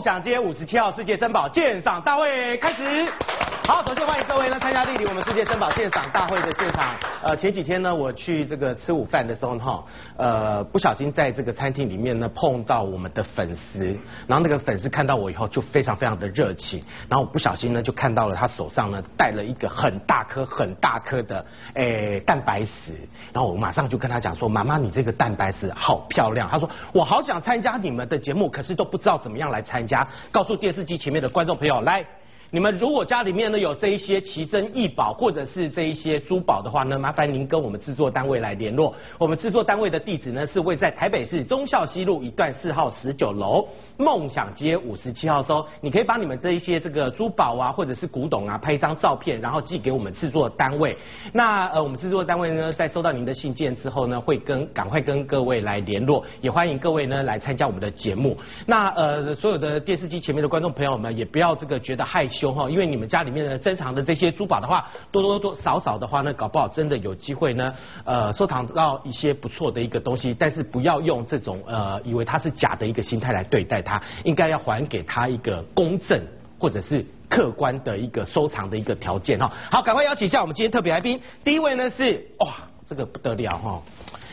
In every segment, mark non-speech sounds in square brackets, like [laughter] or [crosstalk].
想街五十七号世界珍宝鉴赏大会开始。好，首先欢迎各位呢参加莅临我们世界珍宝鉴赏大会的现场。呃，前几天呢，我去这个吃午饭的时候哈，呃，不小心在这个餐厅里面呢碰到我们的粉丝，然后那个粉丝看到我以后就非常非常的热情，然后我不小心呢就看到了他手上呢戴了一个很大颗很大颗的诶蛋白石，然后我马上就跟他讲说，妈妈你这个蛋白石好漂亮。他说我好想参加你们的节目，可是都不知道怎么样来参加，告诉电视机前面的观众朋友来。你们如果家里面呢有这一些奇珍异宝，或者是这一些珠宝的话呢，麻烦您跟我们制作单位来联络。我们制作单位的地址呢是位在台北市忠孝西路一段四号十九楼梦想街五十七号收。你可以把你们这一些这个珠宝啊，或者是古董啊，拍一张照片，然后寄给我们制作单位。那呃，我们制作单位呢，在收到您的信件之后呢，会跟赶快跟各位来联络，也欢迎各位呢来参加我们的节目。那呃，所有的电视机前面的观众朋友们，也不要这个觉得害羞哈，因为你们家里面的珍藏的这些珠宝的话，多多多少少的话呢，搞不好真的有机会呢，呃，收藏到一些不错的一个东西。但是不要用这种呃，以为它是假的一个心态来对待它，应该要还给他一个公正或者是客观的一个收藏的一个条件哈。好，赶快邀请一下我们今天特别来宾，第一位呢是哇，这个不得了哈。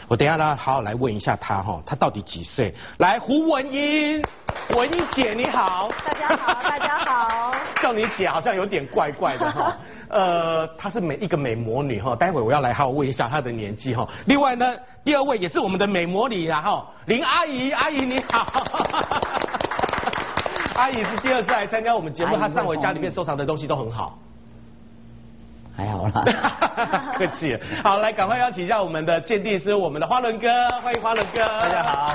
我等一下呢，好好来问一下他哈，他到底几岁？来，胡文英，文英姐你好，大家好，大家好。叫你姐好像有点怪怪的哈。[laughs] 呃，她是美一个美魔女哈，待会我要来好好问一下她的年纪哈。另外呢，第二位也是我们的美魔女啊哈，林阿姨，阿姨你好。[laughs] 阿姨是第二次来参加我们节目，她上回家里面收藏的东西都很好。还好啦，[laughs] 客气。好，来赶快邀请一下我们的鉴定师，我们的花轮哥，欢迎花轮哥。大家好。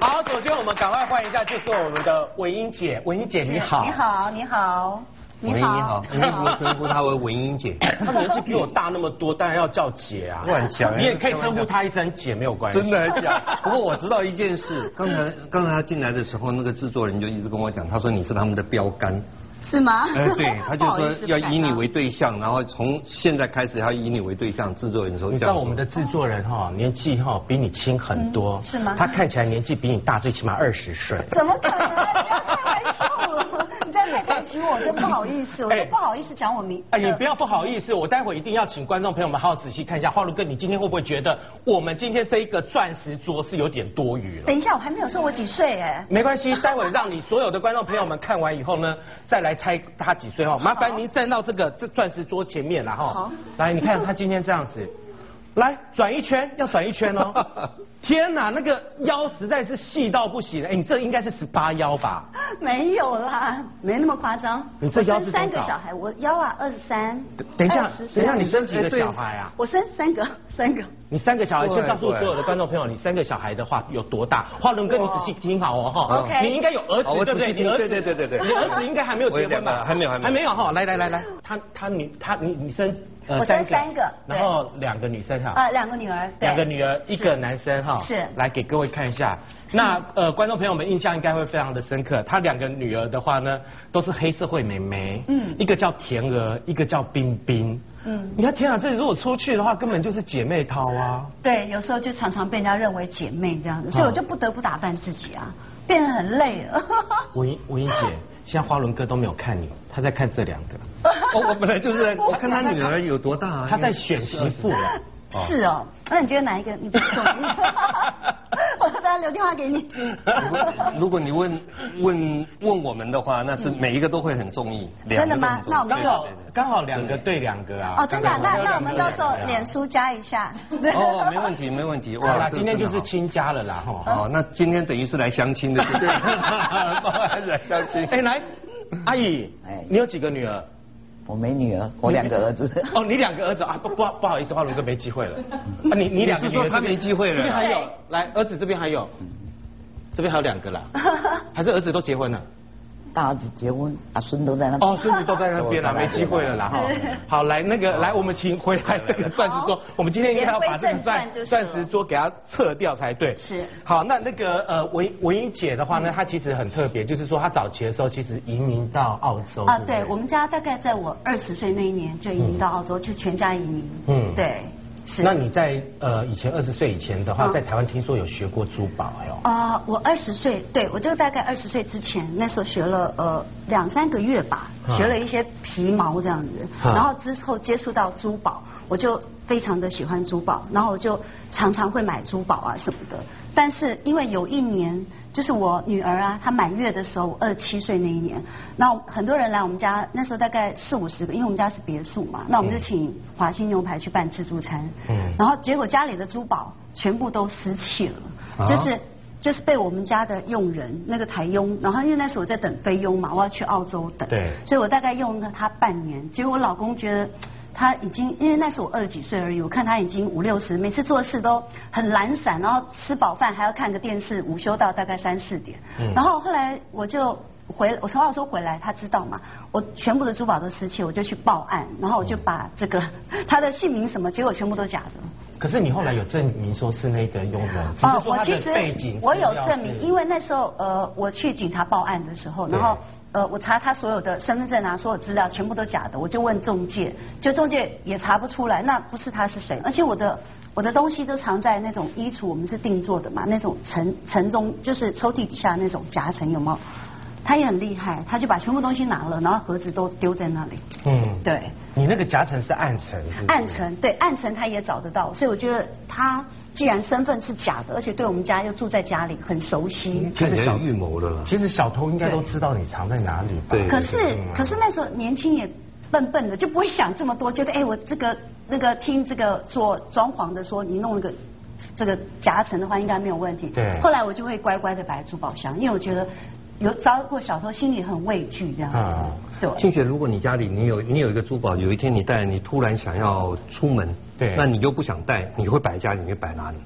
好，首先我们赶快欢迎一下，就是我们的文英姐，文英姐你好。你好，你好。文英你好，你怎么称呼她为文英姐？她年纪比我大那么多，当然要叫姐啊。乱讲。你也可以称呼她一声姐，没有关系。真的还假？不过我知道一件事，刚才刚才她进来的时候，那个制作人就一直跟我讲，他说你是他们的标杆。是吗？哎，对，[laughs] 他就说要以你为对象，然后从现在开始要以你为对象，制作人说。你知道我们的制作人哈年纪哈比你轻很多，是吗？他看起来年纪比你大，最起码二十岁。怎么可能？开玩笑了，你这样太抬举我，真不好意思，我都不好意思讲我名。哎，你不要不好意思，我待会一定要请观众朋友们好好仔细看一下。花露哥，你今天会不会觉得我们今天这一个钻石桌是有点多余了？等一下，我还没有说我几岁哎。没关系，待会让你所有的观众朋友们看完以后呢，再来猜他几岁。哦，麻烦您站到这个这钻石桌前面了哈。好，来，你看他今天这样子，来转一圈，要转一圈哦。[laughs] 天哪，那个腰实在是细到不行。哎，你这应该是十八腰吧？没有啦，没那么夸张。你这腰是三个小孩，我腰啊二十三。等一下，等一下，你生几个小孩啊？我生三个，[laughs] 三个。你三个小孩，先告诉所有的观众朋友，你三个小孩的话有多大？华伦哥，你仔细听好哦哈。OK。你应该有儿子对不对？你儿子对对对对对。你儿子应该还没有结婚吧？还没有还没有。还没有哈，来来来来，他他女他你你生。我生三个，然后两个女生哈。呃，两个女儿。两个女儿，一个男生哈。是。来给各位看一下，那呃，观众朋友们印象应该会非常的深刻。他两个女儿的话呢，都是黑社会美眉。嗯。一个叫田娥，一个叫冰冰。嗯。你看，天啊，这如果出去的话，根本就是姐妹淘啊。对，有时候就常常被人家认为姐妹这样子，所以我就不得不打扮自己啊，变得很累了。[laughs] 文英，文英姐，现在花轮哥都没有看你，他在看这两个。我 [laughs] 我本来就是在，我看他女儿有多大啊？他在选媳妇了。是哦，那你觉得哪一个你比较重要？[laughs] [laughs] 我等下留电话给你。如果你问问问我们的话，那是每一个都会很中意。真的吗？那我们就刚好两个对两个啊。哦，真的？那那我们到时候脸书加一下。哦，没问题，没问题。哇，今天就是亲家了啦，哈。哦，那今天等于是来相亲的，对不对？还 [laughs] 是来相亲？哎，来，阿姨，你有几个女儿？我没女儿，我两个儿子。哦，你两个儿子啊？不不不好意思，花龙哥没机会了。啊，你你两个女儿他没机会了。这边还有，来儿子这边还有，这边还有两个啦，[laughs] 还是儿子都结婚了。大儿子结婚，啊，孙都在那。哦，孙子都在那边了，没机会了啦哈。好，来那个来，我们请回来这个钻石桌，我们今天应该要把这个钻钻石桌给它撤掉才对。是。好，那那个呃文文英姐的话呢，她其实很特别，就是说她早期的时候其实移民到澳洲。啊，对，我们家大概在我二十岁那一年就移民到澳洲，就全家移民。嗯，对。是那你在呃以前二十岁以前的话，嗯在台湾听说有学过珠宝哟。啊、我二十岁，对我就大概二十岁之前，那时候学了呃两三个月吧，啊学了一些皮毛这样子，啊然后之后接触到珠宝，我就非常的喜欢珠宝，然后我就常常会买珠宝啊什么的。但是因为有一年，就是我女儿啊，她满月的时候，我二十七岁那一年，那很多人来我们家，那时候大概四五十个，因为我们家是别墅嘛，那我们就请华兴牛排去办自助餐，嗯然后结果家里的珠宝全部都失窃了，啊就是。就是被我们家的佣人那个台佣，然后因为那时候我在等菲佣嘛，我要去澳洲等，对所以我大概用了他半年。结果我老公觉得他已经，因为那时候我二十几岁而已，我看他已经五六十，每次做事都很懒散，然后吃饱饭还要看个电视，午休到大概三四点。嗯然后后来我就回，我从澳洲回来，他知道嘛，我全部的珠宝都失窃，我就去报案，然后我就把这个 [laughs] 他的姓名什么，结果全部都假的。可是你后来有证明说是那个佣人，哦，我其实背景我有证明，因为那时候呃，我去警察报案的时候，然后呃，我查他所有的身份证啊，所有资料全部都假的，我就问中介，就中介也查不出来，那不是他是谁？而且我的我的东西都藏在那种衣橱，我们是定做的嘛，那种层层中就是抽屉底下那种夹层有没有？他也很厉害，他就把全部东西拿了，然后盒子都丢在那里。嗯，对，你那个夹层是暗层，是是？暗层对暗层他也找得到，所以我觉得他既然身份是假的，而且对我们家又住在家里，很熟悉。看起来有预谋的了。其实小偷应该都知道你藏在哪里吧？对可是嗯啊可是那时候年轻也笨笨的，就不会想这么多，觉得哎我这个那个听这个做装潢的说你弄了个这个夹层的话应该没有问题。对后来我就会乖乖的摆珠宝箱，因为我觉得有遭过小偷，心里很畏惧这样子。啊对。静雪，如果你家里你有你有一个珠宝，有一天你带，你突然想要出门，对那你又不想带，你会摆在家里，你会摆哪里？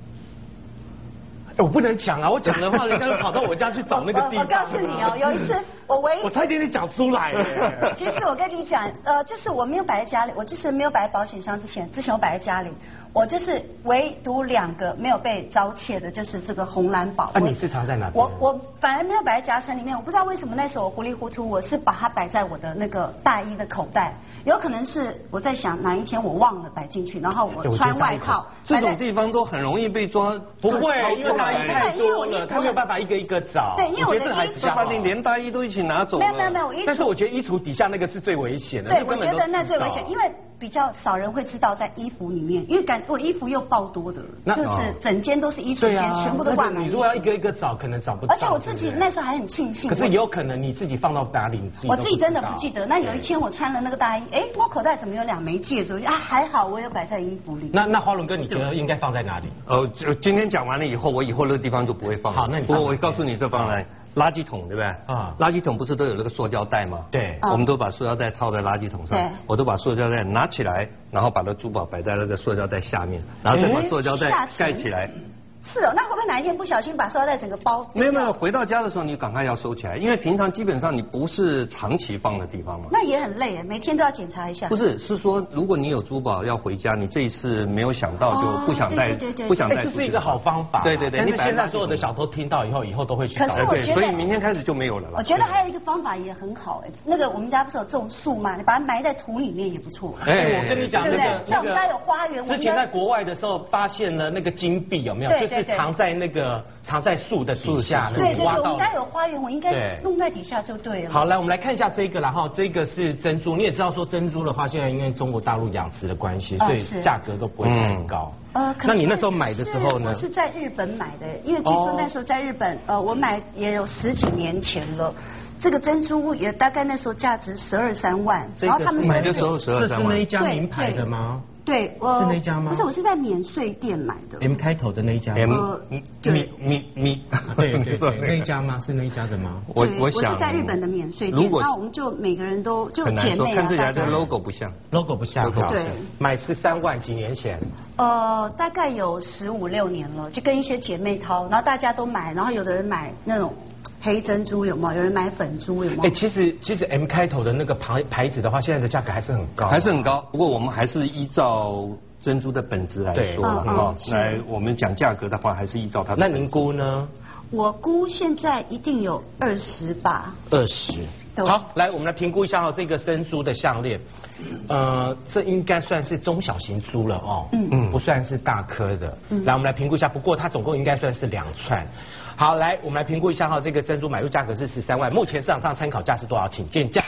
哎我不能讲啊！我讲的话，人家就跑到我家去找那个地方。我我告诉你哦，有一次我唯一 [laughs] 我差一点点讲出来。[laughs] 其实我跟你讲，呃，就是我没有摆在家里，我就是没有摆在保险箱之前，之前我摆在家里，我就是唯独两个没有被遭窃的，就是这个红蓝宝。我啊你是藏在哪边我我反而没有摆在夹层里面，我不知道为什么那时候我糊里糊涂，我是把它摆在我的那个大衣的口袋，有可能是我在想哪一天我忘了摆进去，然后我穿外套这种地方都很容易被抓。不会，因为大他衣太多了，他没有办法一个一个找。对因为我的觉得这还衣服比较好把你连大衣都一起拿走了。没有没有没有，但是我觉得衣橱底下那个是最危险的。对，我觉得那最危险，因为比较少人会知道在衣服里面，因为感我衣服又爆多的，那就是整间都是衣橱间，啊，全部都挂满你如果。要一个一个找，可能找不到。而且我自己那时候还很庆幸，可是也有可能你自己放到哪里，你自己都我自己真的不记得。那有一天我穿了那个大衣，哎，我口袋怎么有两枚戒指？啊，还好我有摆在衣服里。那那花轮哥，你觉得应该放在哪里？呃，就今天讲完了以后，我以后那个地方就不会放了。好那你不过我告诉你这放来，垃圾桶对不对？啊垃圾桶不是都有那个塑胶袋吗？对啊我们都把塑胶袋套在垃圾桶上对，我都把塑胶袋拿起来，然后把那珠宝摆在那个塑胶袋下面，然后再把塑胶袋盖起来。是哦，那会不会哪一天不小心把塑料袋整个包？没有没有，。回到家的时候你赶快要收起来，因为平常基本上你不是长期放的地方嘛。那也很累耶，每天都要检查一下。不是，是说如果你有珠宝要回家，你这一次没有想到就不想带哦对对对对，不想带出去。哎这是一个好方法。对对对，但是你现在所有的小偷听到以后，以后都会去找可是。我，觉得所以明天开始就没有了啦。我觉得还有一个方法也很好哎，那个我们家不是有种树嘛？你把它埋在土里面也不错。哎，我跟你讲，对不对那个像我们家有花园我之前在国外的时候，发现了那个金币，有没有？就是对对对藏在那个藏在树的树下，对对我们家有花园，我应该弄在底下就对了。好，来我们来看一下这个，然后这个是珍珠，你也知道说珍珠的话，现在因为中国大陆养殖的关系，所以价格都不会太高。呃，可那是你那时候买的时候呢是我？是在日本买的，因为听说哦那时候在日本，呃，我买也有十几年前了。这个珍珠也大概那时候价值十二三万，然后他们买的时候十二三万这是那一。家对名牌的吗对，我是那家吗不是，我是在免税店买的。？M 开头的那一家 M 吗？呃咪对咪咪咪，对对对，你 [laughs] 那一家吗？是那一家的吗？我我想是在日本的免税店，如果那我们就每个人都就姐妹啊，看这家这大家 logo 不像。logo 不像 logo 对买十三万，几年前。呃，大概有十五六年了，就跟一些姐妹淘，然后大家都买，然后有的人买那种黑珍珠有没有？有人买粉珠有没哎，有？其实其实 M 开头的那个牌牌子的话，现在的价格还是很高，还是很高。不过我们还是依照珍珠的本质来说哈，来我们讲价格的话，还是依照它的那。您估呢？我估现在一定有二十吧。二十。好，来我们来评估一下哈，这个珍珠的项链，呃，这应该算是中小型珠了哦，嗯嗯，不算是大颗的。来，我们来评估一下，不过它总共应该算是两串。好，来我们来评估一下哈，这个珍珠买入价格是十三万，目前市场上参考价是多少？请见价。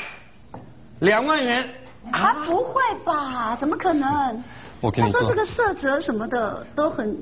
两万元。啊，不会吧？怎么可能？我跟你说他说这个色泽什么的都很，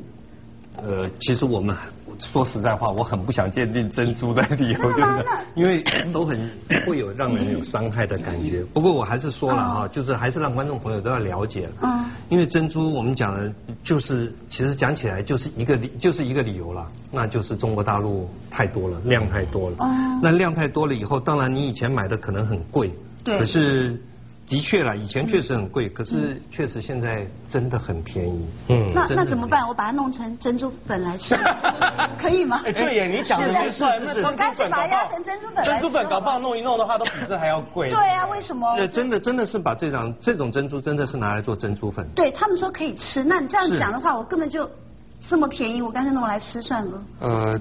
呃，其实我们说实在话，我很不想鉴定珍珠的理由，真的真的吗那，因为都很会有让人有伤害的感觉。不过我还是说了哈，就是还是让观众朋友都要了解。嗯因为珍珠我们讲的就是，其实讲起来就是一个理，就是一个理由了，那就是中国大陆太多了，量太多了。哦那量太多了以后，当然你以前买的可能很贵，对可是。的确啦，以前确实很贵，可是确实现在真的很便宜。嗯那那怎么办？我把它弄成珍珠粉来吃，[laughs] 可以吗？哎，对耶，你讲的是没错，那珍珠干脆把它压成珍珠粉来珍珠粉搞不好弄一弄的话，都比这还要贵。对啊，为什么？对，真的真的是把这种这种珍珠真的是拿来做珍珠粉。对他们说可以吃，那你这样是讲的话，我根本就这么便宜，我干脆弄来吃算了。呃，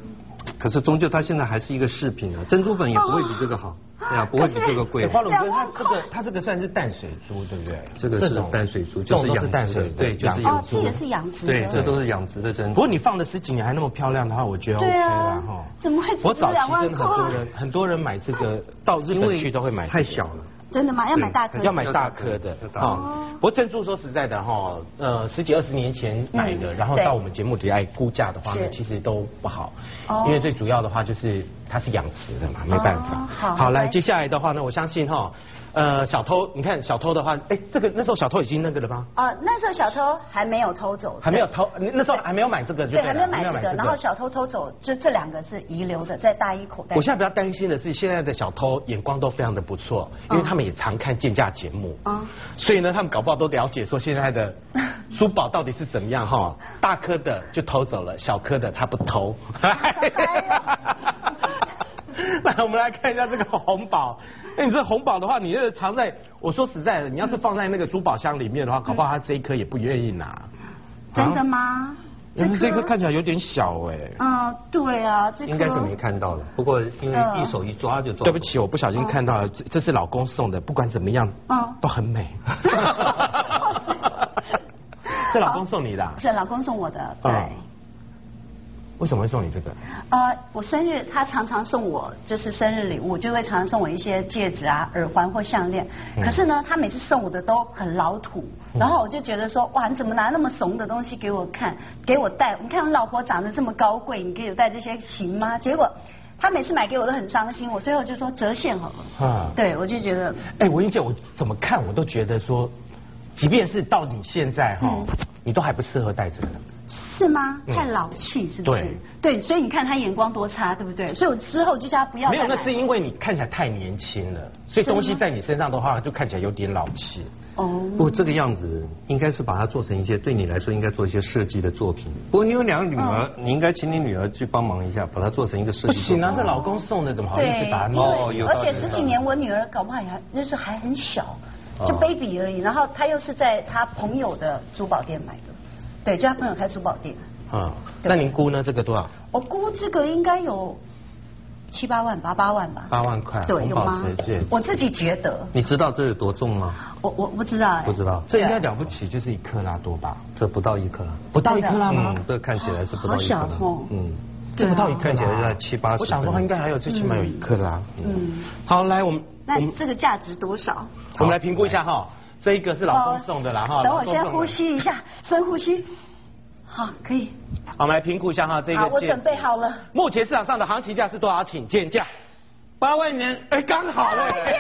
可是终究它现在还是一个饰品啊，珍珠粉也不会比这个好，对啊，不会比这个贵哎，。花龙哥，它这个它这个算是淡水珠，对不对？这个是淡水珠，就是养殖的，淡水的，对，就是养殖哦，这也是养殖的。对，这都是养殖的珍珠。不过你放了十几年还那么漂亮的话，我觉得 OK 对啊啦哈。怎么会我早期真的很多人很多人买这个到日本去都会买，太小了。真的吗？要买大颗的。要买大颗的要大颗哦。不过珍珠说实在的哈，呃，十几二十年前买的，嗯然后到我们节目里来估价的话呢，其实都不好哦，因为最主要的话就是它是养殖的嘛，没办法哦。好来接下来的话呢，我相信哈，呃，小偷，你看小偷的话，哎，这个那时候小偷已经那个了吗？啊，那时候小偷还没有偷走，还没有偷，那时候还没有买这个就对，还没有买这个，然后小偷偷走，就这两个是遗留的，在大衣口袋。我现在比较担心的是，现在的小偷眼光都非常的不错，因为他们也常看鉴价节目，嗯所以呢，他们搞不好都了解说现在的 [laughs] 珠宝到底是怎么样哈。大颗的就偷走了，小颗的他不偷。[laughs] 那我们来看一下这个红宝。哎你这红宝的话，你这个藏在，我说实在的，你要是放在那个珠宝箱里面的话，搞不好他这一颗也不愿意拿。真的吗？嗯，这颗看起来有点小哎。啊，对啊，这颗应该是没看到的，不过因为嗯一手一抓就抓。对不起，我不小心看到了，这这是老公送的，不管怎么样，嗯都很美。[laughs] [laughs] 这老公送你的啊、是老公送我的，对。嗯为什么会送你这个？呃，我生日他常常送我就是生日礼物，就会常常送我一些戒指啊、耳环或项链。嗯可是呢，他每次送我的都很老土，然后我就觉得说，哇，你怎么拿那么怂的东西给我看，给我戴？你看我老婆长得这么高贵，你给我戴这些行吗？结果他每次买给我都很伤心，我最后就说折现好了。啊，对，我就觉得哎，文英姐，我怎么看我都觉得说，即便是到你现在哈、嗯你都还不适合戴这个。是吗？嗯太老气是不是？对对，所以你看他眼光多差，对不对？所以我之后就叫他不要没有，那是因为你看起来太年轻了，所以东西在你身上的话就看起来有点老气。哦。不过这个样子应该是把它做成一些对你来说应该做一些设计的作品。不过你有两个女儿，你应该请你女儿去帮忙一下，把它做成一个设计作品。行啊，这老公送的，怎么好意对，思把它弄？哦有而且十几年我女儿搞不好也还就是还很小，就哦 baby 而已。然后她又是在她朋友的珠宝店买的，对，就他朋友开珠宝店。啊，对那您估呢？这个多少？我估这个应该有七八万八八万吧。八万块，对，有吗？我自己觉得，你知道这有多重吗？我我不知道哎。不知道，这应该了不起，就是一克拉多吧？这不到一克拉。不到一克拉吗嗯？，这看起来是不到一克好小拉哦。嗯，这不到一克拉，看起来在七八十我想说它应该还有最起码有一克拉。嗯，好，来我们那们这个价值多少？我们来评估一下哈，这一个是老公送的啦哈。等我先呼。吸一下，深呼吸。好，可以。好，我们来评估一下哈，这个好，我戒准备好了。目前市场上的行情价是多少？请见价。八万元。哎，刚好嘞。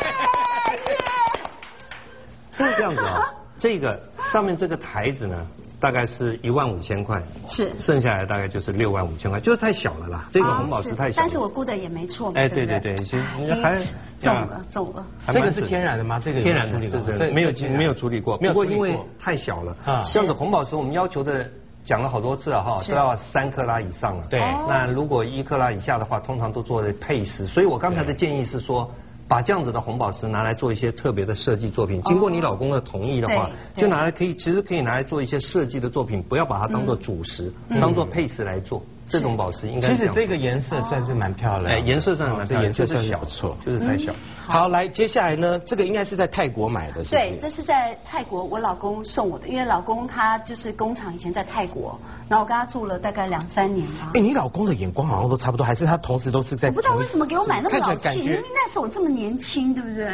是这样子啊，这个上面这个台子呢，大概是一万五千块，是剩下来大概就是六万五千块，就是太小了啦，这个啊红宝石太小了。但是我估的也没错。哎对对对对其实还中呀了中了。这个是天然的吗？这个天然处理过？这是没有没有处理过，没有不过因为处理过太小了啊，这样子红宝石我们要求的讲了好多次了哈，都要三克拉以上了。对哦那如果一克拉以下的话，通常都做的配饰，所以我刚才的建议是说。把这样子的红宝石拿来做一些特别的设计作品，经过你老公的同意的话，就拿来可以，其实可以拿来做一些设计的作品，不要把它当做主食，嗯。当做配饰来做，这种宝石应该是其实这个颜色算是蛮漂亮的，哎颜色算是蛮漂亮颜色算就是小错，就是太小。好，来接下来呢，这个应该是在泰国买的，是不对，是？这是在泰国我老公送我的，因为老公他就是工厂以前在泰国，然后我跟他住了大概两三年吧。哎，你老公的眼光好像都差不多，还是他同时都是在？我不知道为什么给我买那么老气，来感觉明明那时候我这么年轻，对不对？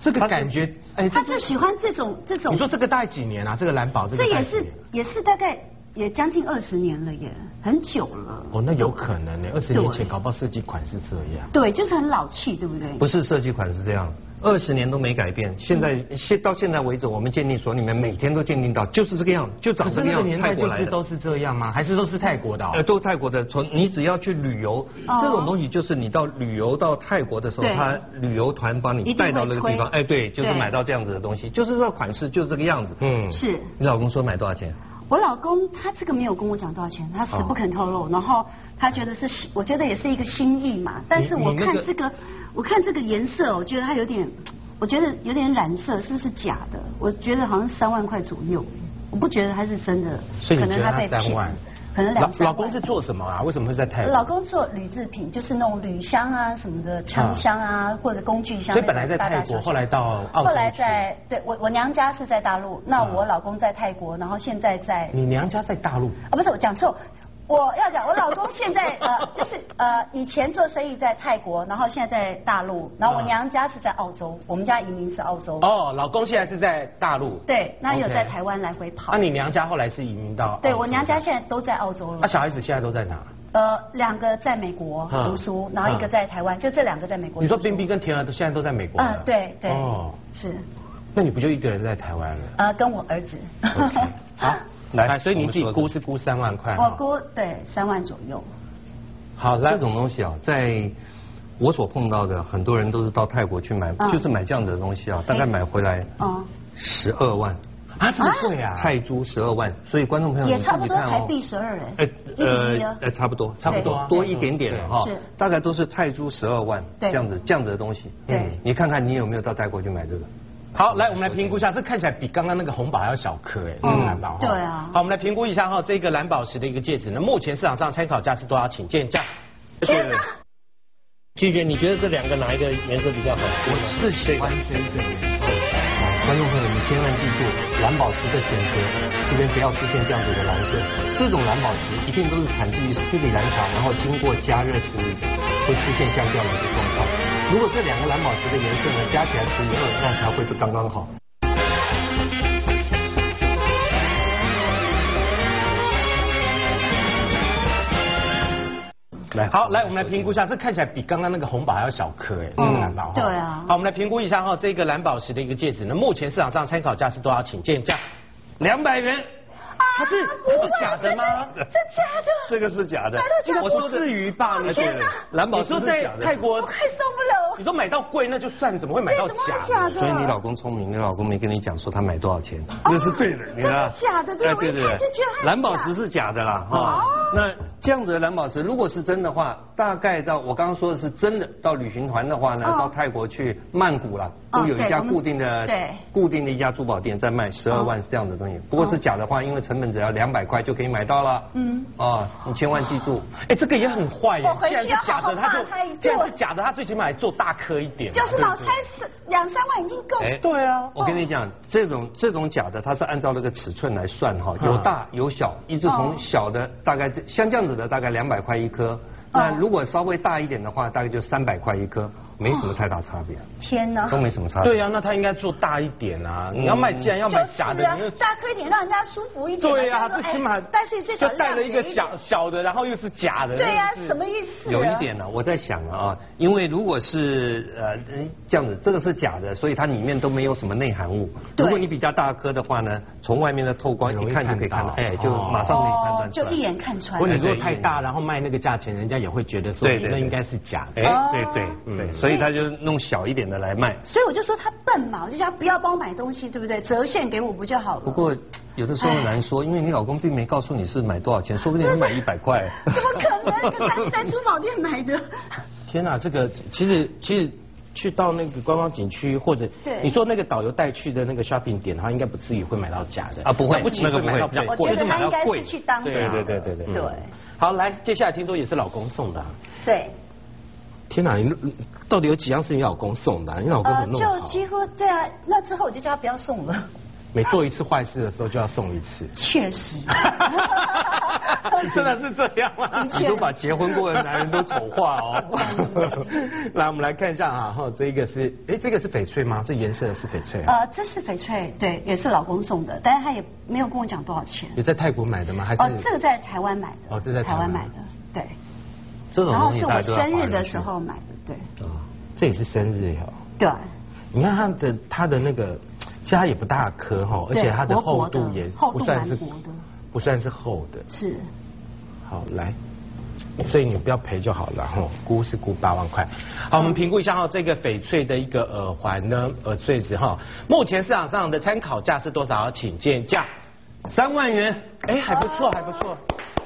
这个感觉，哎，他就喜欢这种这种。你说这个大概几年啊？这个蓝宝这个这也是也是大概也将近二十年了耶，很久了。哦，那有可能呢，二十年前搞不好设计款是这样。对，就是很老气，对不对？不是设计款是这样，二十年都没改变。现在现到现在为止，我们鉴定所里面每天都鉴定到，就是这个样，就长这个样，年代就泰国来的。是都是这样吗？还是都是泰国的哦？呃，都是泰国的，从你只要去旅游，哦这种东西就是你到旅游到泰国的时候，他旅游团帮你带到那个地方，哎，对，就是买到这样子的东西，就是这个款式，就是这个样子。嗯，是你老公说买多少钱？我老公他这个没有跟我讲多少钱，他死不肯透露，然后他觉得是，我觉得也是一个心意嘛。但是我看这个，我看这个颜色，我觉得它有点，我觉得有点染色，是不是假的？我觉得好像三万块左右，我不觉得它是真的，可能所以你觉得他被骗三万，可能两三。老老公是做什么啊？为什么会在泰国？老公做铝制品，就是那种铝箱啊什么的，枪箱啊或者工具箱。所以本来在泰国，后来到澳洲后来在对我我娘家是在大陆，那嗯我老公在泰国，然后现在在你娘家在大陆，啊，不是我讲错，我要讲我老公现在 [laughs] 呃就是呃以前做生意在泰国，然后现在在大陆，然后我嗯娘家是在澳洲，我们家移民是澳洲。哦，老公现在是在大陆。对，那有在台湾来回跑。那你娘家后来是移民到？对我娘家现在都在澳洲了那。小孩子现在都在哪？呃，两个在美国嗯读书，然后一个在台湾，就这两个在美国。你说冰冰跟田儿都现在都在美国了？嗯，对对。哦，是，那你不就一个人在台湾了呃，跟我儿子。[laughs] 好，来所以你自己估是估三万块我。估对三万左右。好，来这种东西啊，在我所碰到的很多人都是到泰国去买，嗯。就是买这样子的东西啊，大概买回来嗯，十二万。啊，这么贵啊？泰铢十二万，所以观众朋友你也差不多自己看哦。台币十二哎哎，一比一啊。呃，差不多，差不多啊。多一点点了哈是，大概都是泰铢十二万对。这样子这样子的东西。对。嗯你看看你有没有到泰国去买这个？好，来我们来评估一下，这看起来比刚刚那个红宝还要小颗哎，那个蓝宝哈。对啊好，我们来评估一下哈，这个蓝宝石的一个戒指呢，目前市场上参考价是多少？请见价。天哪！季姐，你觉得这两个哪一个颜色比较好？我是喜欢这个颜色。观众朋友，你千万记住，蓝宝石的选择这边不要出现这样子的蓝色。这种蓝宝石一定都是产自于斯里兰卡，然后经过加热处理，会出现像这样的一个状况。如果这两个蓝宝石的颜色呢加起来除以二，那才会是刚刚好。来，好，来我们来评估一下，这看起来比刚刚那个红宝还要小颗哎，这个蓝宝。对啊好，我们来评估一下哈，这个蓝宝石的一个戒指呢，目前市场上参考价是多少？请见价。两百元。它是它是假的吗？这假的。这个是假的这个我说至于吧？你说对对蓝宝石你说在是假的泰国我，快受不了你说买到贵那就算，怎么会买到假的？所以你老公聪明，你老公没跟你讲说他买多少钱，那是对的，你看。假的对哎我一看就觉得它是蓝宝石是假的啦，哈哦。那这样子的蓝宝石，如果是真的话，大概到我刚刚说的是真的，到旅行团的话呢，哦到泰国去曼谷啦，哦都有一家固定的对固定的一家珠宝店在卖十二万哦这样的东西。不过是假的话，因为成本只要两百块就可以买到了。嗯。啊，你千万记住。哎，这个也很坏耶我！回去既然是假的，要好好他就骂他一顿既然是假的，他最起码也做大颗一点。就是老对不对猜是两三万已经够。哎对啊，我跟你讲，这种这种假的，它是按照那个尺寸来算哈，有大有小，一直从哦小的大概这像这样子的大概两百块一颗，那如果稍微大一点的话，大概就三百块一颗，没什么太大差别，天哪！都没什么差别。对呀，那他应该做大一点啊！你要卖，既然要买假的，就是啊你，大颗一点，让人家舒服一点。对呀，最起码哎但是最少就带了一个小小的，然后又是假的。对呀什么意思啊？有一点呢、我在想啊，因为如果是呃这样子，这个是假的，所以它里面都没有什么内含物。如果你比较大颗的话呢，从外面的透光一看就可以看到，哎，就马上可以判哦断，出来。就一眼看穿如果你如果太大，然后卖那个价钱，人家也会觉得说对对对那应该是假的。哎对，对对嗯对，所以他就弄小一点的来卖。所以我就说他笨嘛，我就叫他不要帮我买东西，对不对？折现给我不就好了？不过有的时候很难说，因为你老公并没告诉你是买多少钱，说不定你买一百块。怎么可能？在珠宝店买的。天哪，这个其实其实去到那个观光景区或者对你说那个导游带去的那个 shopping 点的话，应该不至于会买到假的啊不会不起那个不会买到比较贵的觉得他应该是去当地对的。对对对对对好，来，接下来听说也是老公送的啊、对。天哪，你你到底有几样是你老公送的啊、你老公怎么那么好？就几乎对啊，那之后我就叫他不要送了。[laughs] 每做一次坏事的时候就要送一次。[laughs] 确实。真的是这样吗？[laughs] 你都把结婚过的男人都丑化哦。来，我们来看一下哈，哈，这一个是，哎，这个是翡翠吗？这颜色是翡翠啊？呃，这是翡翠，对，也是老公送的，但是他也没有跟我讲多少钱。也在泰国买的吗？还是？哦，这个在台湾买的。哦这在台湾买的，对。这种然后是我东西大家都生日的时候买的，对。啊这也是生日哦。对。你看它的它的那个，其实它也不大颗哈，而且它的厚度也不算是薄的不算是厚的。是。好，来，所以你不要赔就好了哈，估是估八万块。好，我们评估一下哈，这个翡翠的一个耳环呢，耳坠子哈，目前市场上的参考价是多少？请见价。三万元，哎，还不错，还不错。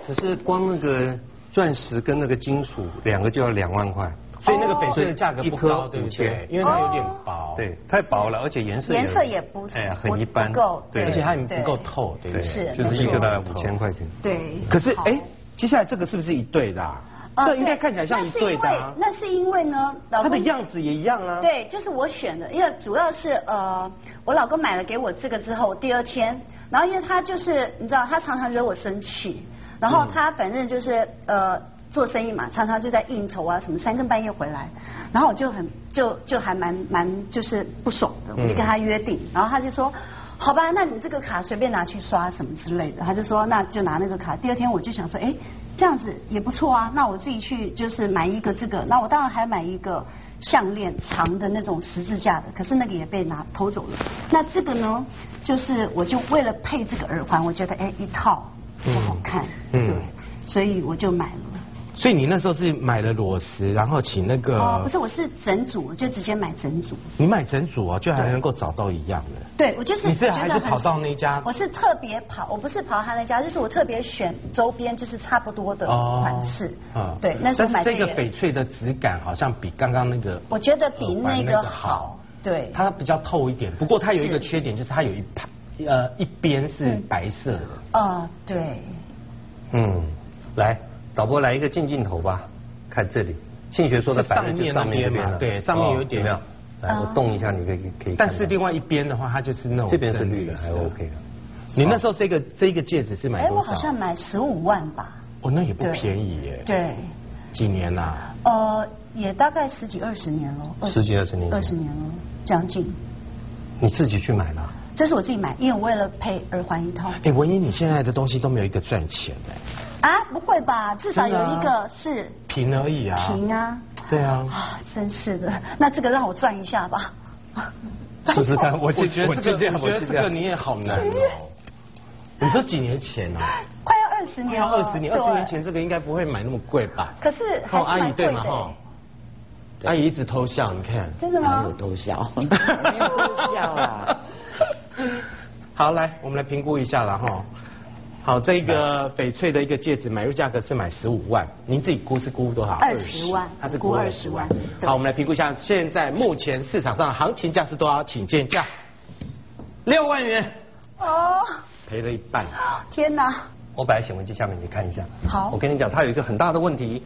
可是光那个钻石跟那个金属两个就要两万块。所以那个翡翠的价格不高，对不对？因为它有点薄，对，太薄了，而且颜色颜色也不是哎呀，很一般，不够对，而且它也不够透，对不对，是就是一个大概五千块钱。对。可是哎，接下来这个是不是一对的啊？呃这应该看起来像一对的啊。那是因为那是因为呢，老它公的样子也一样啊。对，就是我选的，因为主要是呃，我老公买了给我这个之后，第二天，然后因为他就是你知道，他常常惹我生气，然后他反正就是呃做生意嘛，常常就在应酬啊，什么三更半夜回来，然后我就很就就还蛮蛮就是不爽的，我就跟他约定，然后他就说。好吧，那你这个卡随便拿去刷什么之类的，他就说那就拿那个卡。第二天我就想说，哎，这样子也不错啊，那我自己去就是买一个这个，那我当然还买一个项链长的那种十字架的，可是那个也被拿偷走了。那这个呢，就是我就为了配这个耳环，我觉得哎一套就好看，嗯对，所以我就买了。所以你那时候是买了裸石，然后请那个哦，不是，我是整组，我就直接买整组。你买整组啊，就还能够找到一样的。对，我就是你是还是跑到那家我是特别跑，我不是跑他那家，就是我特别选周边就是差不多的款式。嗯对，那时候买但是这个翡翠的质感好像比刚刚那个，我觉得比那个好。对，它比较透一点。不过它有一个缺点，就是它有一排呃一边是白色的。哦，对，嗯，来，导播来一个近镜头吧，看这里，庆学说的是摆在就上面那边上面这边了，嘛对上面有一点哦没有？来，我动一下，你可以可以。但是另外一边的话，它就是那种这边是绿的，还 OK 的。你那时候这个这个戒指是买哎，多少？我好像买十五万吧。哦，那也不便宜耶。。对，几年呐？呃，也大概十几二十年了。十几二十年二十年了，将近。你自己去买的啊？这是我自己买，因为我为了配耳环一套。哎，文英，你现在的东西都没有一个赚钱的，啊，不会吧？至少有一个是平而已啊。平啊。对啊。啊，真是的。那这个让我赚一下吧。[laughs] 试试看，我 [laughs] 我尽觉得这个，我觉得。这个你也好难哦。你说几年前啊？快要二十年要了。二十年，对二十年前这个应该不会买那么贵吧？可是还哦，是阿姨蛮贵的。对吗哈？阿姨一直偷笑，你看。真的吗哪有？偷笑？[laughs] 没有偷笑啊！[laughs] 好，来，我们来评估一下了哈。好，这个翡翠的一个戒指买入价格是买十五万，您自己估是估多少？二十万它是估估二十20万好，我们来评估一下，现在目前市场上的行情价是多少？请见价。六万元。哦，赔了一半。天哪！我本来显微镜下面你看一下。好我跟你讲，它有一个很大的问题，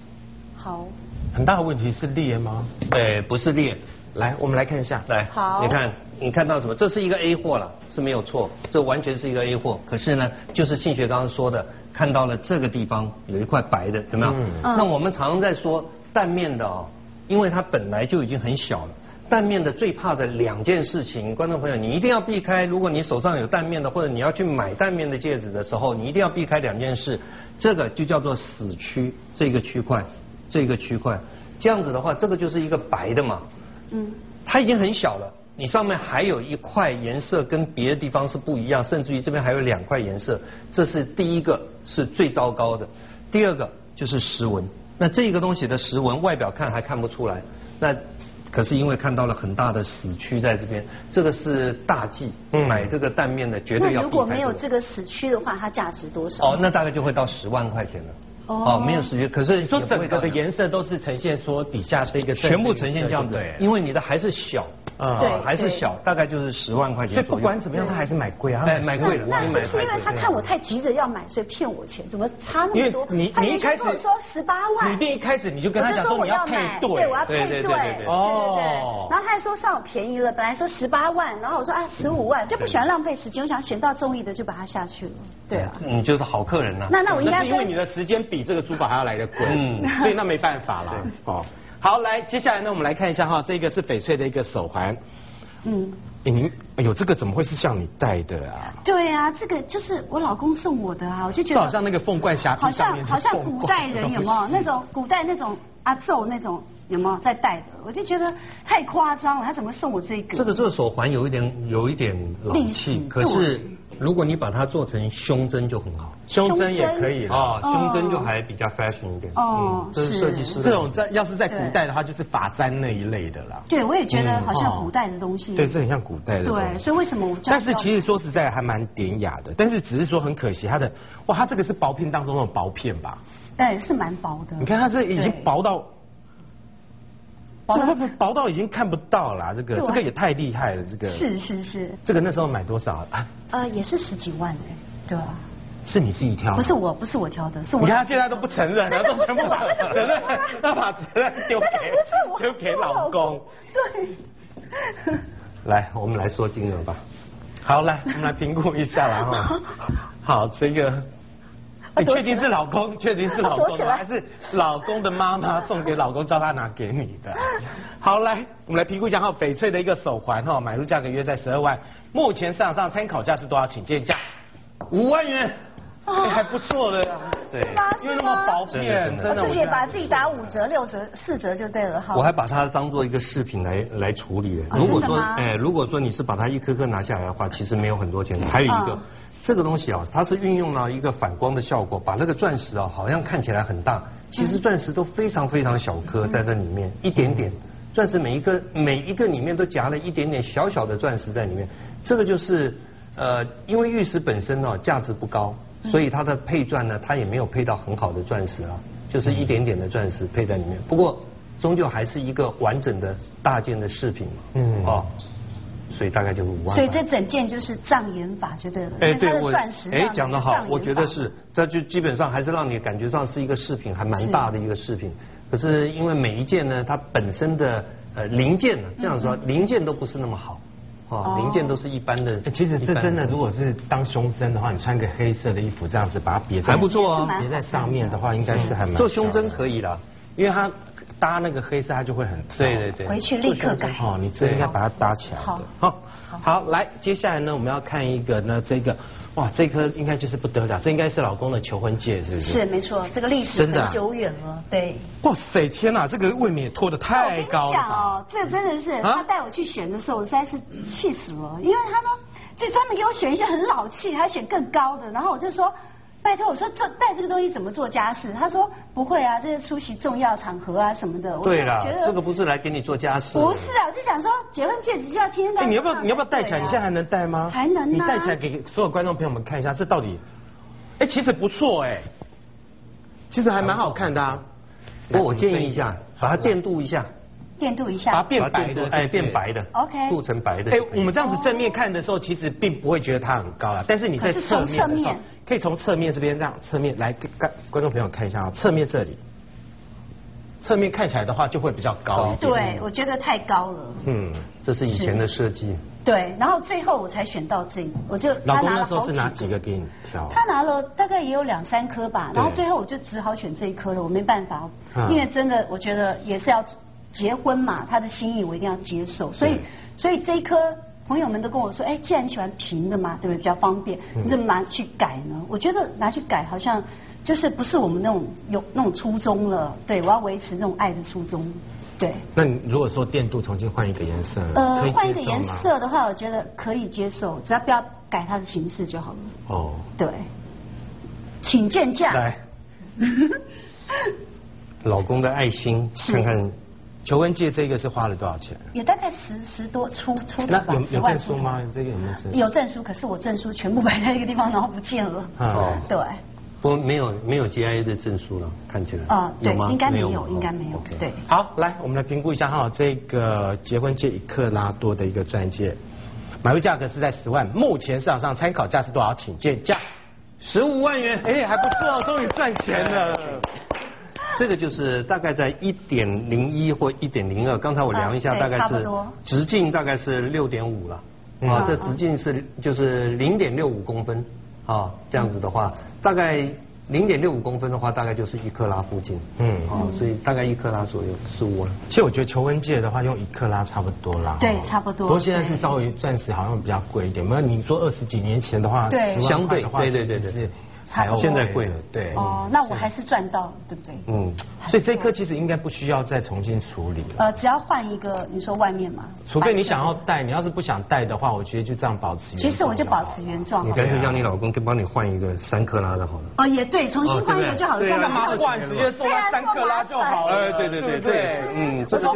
好，很大的问题是裂吗？对，不是裂。来，我们来看一下。来，好你看，你看到什么？这是一个 A 货了，是没有错，这完全是一个 A 货。可是呢，就是庆学刚刚说的，看到了这个地方有一块白的，有没有？嗯那我们常常在说蛋面的哦，因为它本来就已经很小了。蛋面的最怕的两件事情，观众朋友你一定要避开。如果你手上有蛋面的，或者你要去买蛋面的戒指的时候，你一定要避开两件事。这个就叫做死区，这个区块，这个区块，这样子的话，这个就是一个白的嘛。嗯，它已经很小了，你上面还有一块颜色跟别的地方是不一样，甚至于这边还有两块颜色，这是第一个是最糟糕的。第二个就是石纹，那这个东西的石纹外表看还看不出来，那可是因为看到了很大的死区在这边，这个是大忌，嗯买这个蛋面的绝对要如果没有这个死区的话，它价值多少？哦，那大概就会到十万块钱了。哦，没有视觉，可是说整个的颜颜色都是呈现说底下是一个全部呈现这样子对，，因为你的还是小，嗯对啊，还是小，大概就是十万块钱所以不。管怎么样，他还是买贵啊，买贵了那是不是因为他看我太急着要买，所以骗我钱？怎么差那么多？你你一开始跟我说十八万，你一定一开始你就跟他讲说我要买，对，对，我要配对，对对对然后他还说算我便宜了，本来说十八万，然后我说啊十五万，就不喜欢浪费时间，我想选到中意的就把它下去了。对啊，你就是好客人呐。那那我应该是因为跟你的时间比这个珠宝还要来的 [laughs] 贵，嗯所以那没办法了。哦，好，来，接下来呢，我们来看一下哈，这个是翡翠的一个手环。嗯。哎，您，哎呦，这个怎么会是像你戴的啊？对啊，这个就是我老公送我的啊，我就觉得这好像那个凤冠霞好帔上面像好像古代人有没有 [laughs] 那种古代那种阿奏那种有没有在戴的？我就觉得太夸张了，他怎么送我这个？这个这个手环有一点有一点老历气，可是如果你把它做成胸针就很好。胸针也可以。啊，哦胸针就还比较 fashion 一点。哦嗯这是是设计师这种在要是在古代的话，就是发簪那一类的啦。对，我也觉得好像哦古代的东西。对，这很像古代的。对，所以为什么我但是其实说实在还蛮典雅的，但是只是说很可惜，它的哇，它这个是薄片当中那种薄片吧？对是蛮薄的。你看它这已经薄到，薄到这个薄到已经看不到啦，这个这个也太厉害了，这个是是是，这个那时候买多少啊？呃，也是十几万哎，对啊，是你自己挑的？不是我，不是我挑的，是我。你看他现在都不承认，真的不是都全部把我责任，要把责任丢给不是我丢给老公。。对。[laughs] 来，我们来说金额吧。好，来，我们来评估一下啦哈。[laughs] 好，这个。你确定是老公？确定是老公还是老公的妈妈送给老公，叫他拿给你的？[laughs] 好，来，我们来评估一下哈，翡翠的一个手环哈，买入价格约在十二万，目前市场上参考价是多少？请见价，五万元，哎还不错的，对是吗因为那么薄片，真的真的，自己把自己打五折、六折、四折就对了哈。我还把它当做一个饰品来来处理。哦如果说哎，如果说你是把它一颗颗拿下来的话，其实没有很多钱。还有一个嗯，这个东西啊，它是运用了一个反光的效果，把那个钻石啊，好像看起来很大，其实钻石都非常非常小颗在这里面，一点点。钻石每一个每一个里面都夹了一点点小小的钻石在里面，这个就是呃，因为玉石本身呢、价值不高，所以它的配钻呢，它也没有配到很好的钻石啊，就是一点点的钻石配在里面。不过终究还是一个完整的大件的饰品嘛，嗯哦，所以大概就是五万。所以这整件就是障眼法就对了。哎，对我的钻石哎讲得好我觉得是，这就基本上还是让你感觉上是一个饰品，还蛮大的一个饰品。可是因为每一件呢，它本身的呃零件呢，这样说零件都不是那么好，哦哦，零件都是一般的。哎其实这真的，如果是当胸针的话，你穿个黑色的衣服这样子把它别在还不错啊别在上面的话，应该是还蛮做胸针可以啦。因为它搭那个黑色，它就会很跳对对对。回去立刻改。哦，你这应该把它搭起来的。好好，好，来，接下来呢，我们要看一个呢，这个，哇，这颗应该就是不得了，这应该是老公的求婚戒，是不是？是。没错，这个历史很久远了，对。哇塞，天哪，这个未免也拖得太高了我跟你讲。哦，这个真的是啊他带我去选的时候，我实在是气死了，因为他说就专门给我选一些很老气，还选更高的，然后我就说。拜托，我说这带这个东西怎么做家事？他说不会啊，这是出席重要场合啊什么的。对啦觉，得这个不是来给你做家事。不是啊，我就想说结婚戒指就要天天戴。哎，你要不要你要不要戴起来？你现在还能戴吗？还能啊你戴起来给所有观众朋友们看一下，这到底，哎，其实不错哎，其实还蛮好看的啊。不过我建议一下，把它电镀一下，电镀一下把它。变白的，哎，变白的 OK 镀成白的。哎，我们这样子正面看的时候，其实并不会觉得它很高啊，但是你在侧面的时候从侧面，可以从侧面这边这样侧面来给观观众朋友看一下啊，侧面这里，侧面看起来的话就会比较高一点。对，我觉得太高了。嗯，这是以前的设计。对，然后最后我才选到这，我就老公他拿了好那时候是拿几个给你挑？他拿了大概也有两三颗吧，然后最后我就只好选这一颗了，我没办法，嗯因为真的我觉得也是要结婚嘛，他的心意我一定要接受，所以所以这一颗朋友们都跟我说，哎，既然你喜欢平的嘛，对不对？比较方便，嗯你怎么拿去改呢？我觉得拿去改好像就是不是我们那种有那种初衷了，对我要维持那种爱的初衷，对。那你如果说电镀重新换一个颜色，呃换一个颜色的话，我觉得可以接受，只要不要改它的形式就好了。哦，对，请见价。来，[laughs] 老公的爱心，看看求婚戒这个是花了多少钱？也大概十十多出出那有有十万出头证书吗？这个有没有证？有证书，可是我证书全部摆在一个地方，然后不见了。哦 [laughs] 对，不没有没有 GIA 的证书了，看起来。啊，对有吗？，应该没吗有，应该没有对。好，来，我们来评估一下哈，这个结婚戒一克拉多的一个钻戒，买入价格是在十万，目前市场上参考价是多少？请见价。十五万元。哎，还不错，终于赚钱了。这个就是大概在一点零一或一点零二，刚才我量一下，大概是直径大概是六点五了。啊嗯，这直径是就是零点六五公分，啊，这样子的话，大概零点六五公分的话，大概就是一克拉附近。嗯啊，所以大概一克拉左右，十五万。其实我觉得求婚戒的话，用一克拉差不多啦。对差不多不过现在是稍微钻石好像比较贵一点。没有你说二十几年前的话，对相对的话对对对对差不多现在贵了对。哦，那我还是赚到，对不对？嗯，所以这颗其实应该不需要再重新处理了。呃，只要换一个，你说外面嘛？除非你想要戴，你要是不想戴的话，我觉得就这样保持原其实我就保持原状你。干脆让你老公跟帮你换一个三克拉的好了。哦，也对，重新换一个就好了，哦对不对干嘛对啊换直接送他三克拉就好了。哎，对对对，不这也是，嗯，这我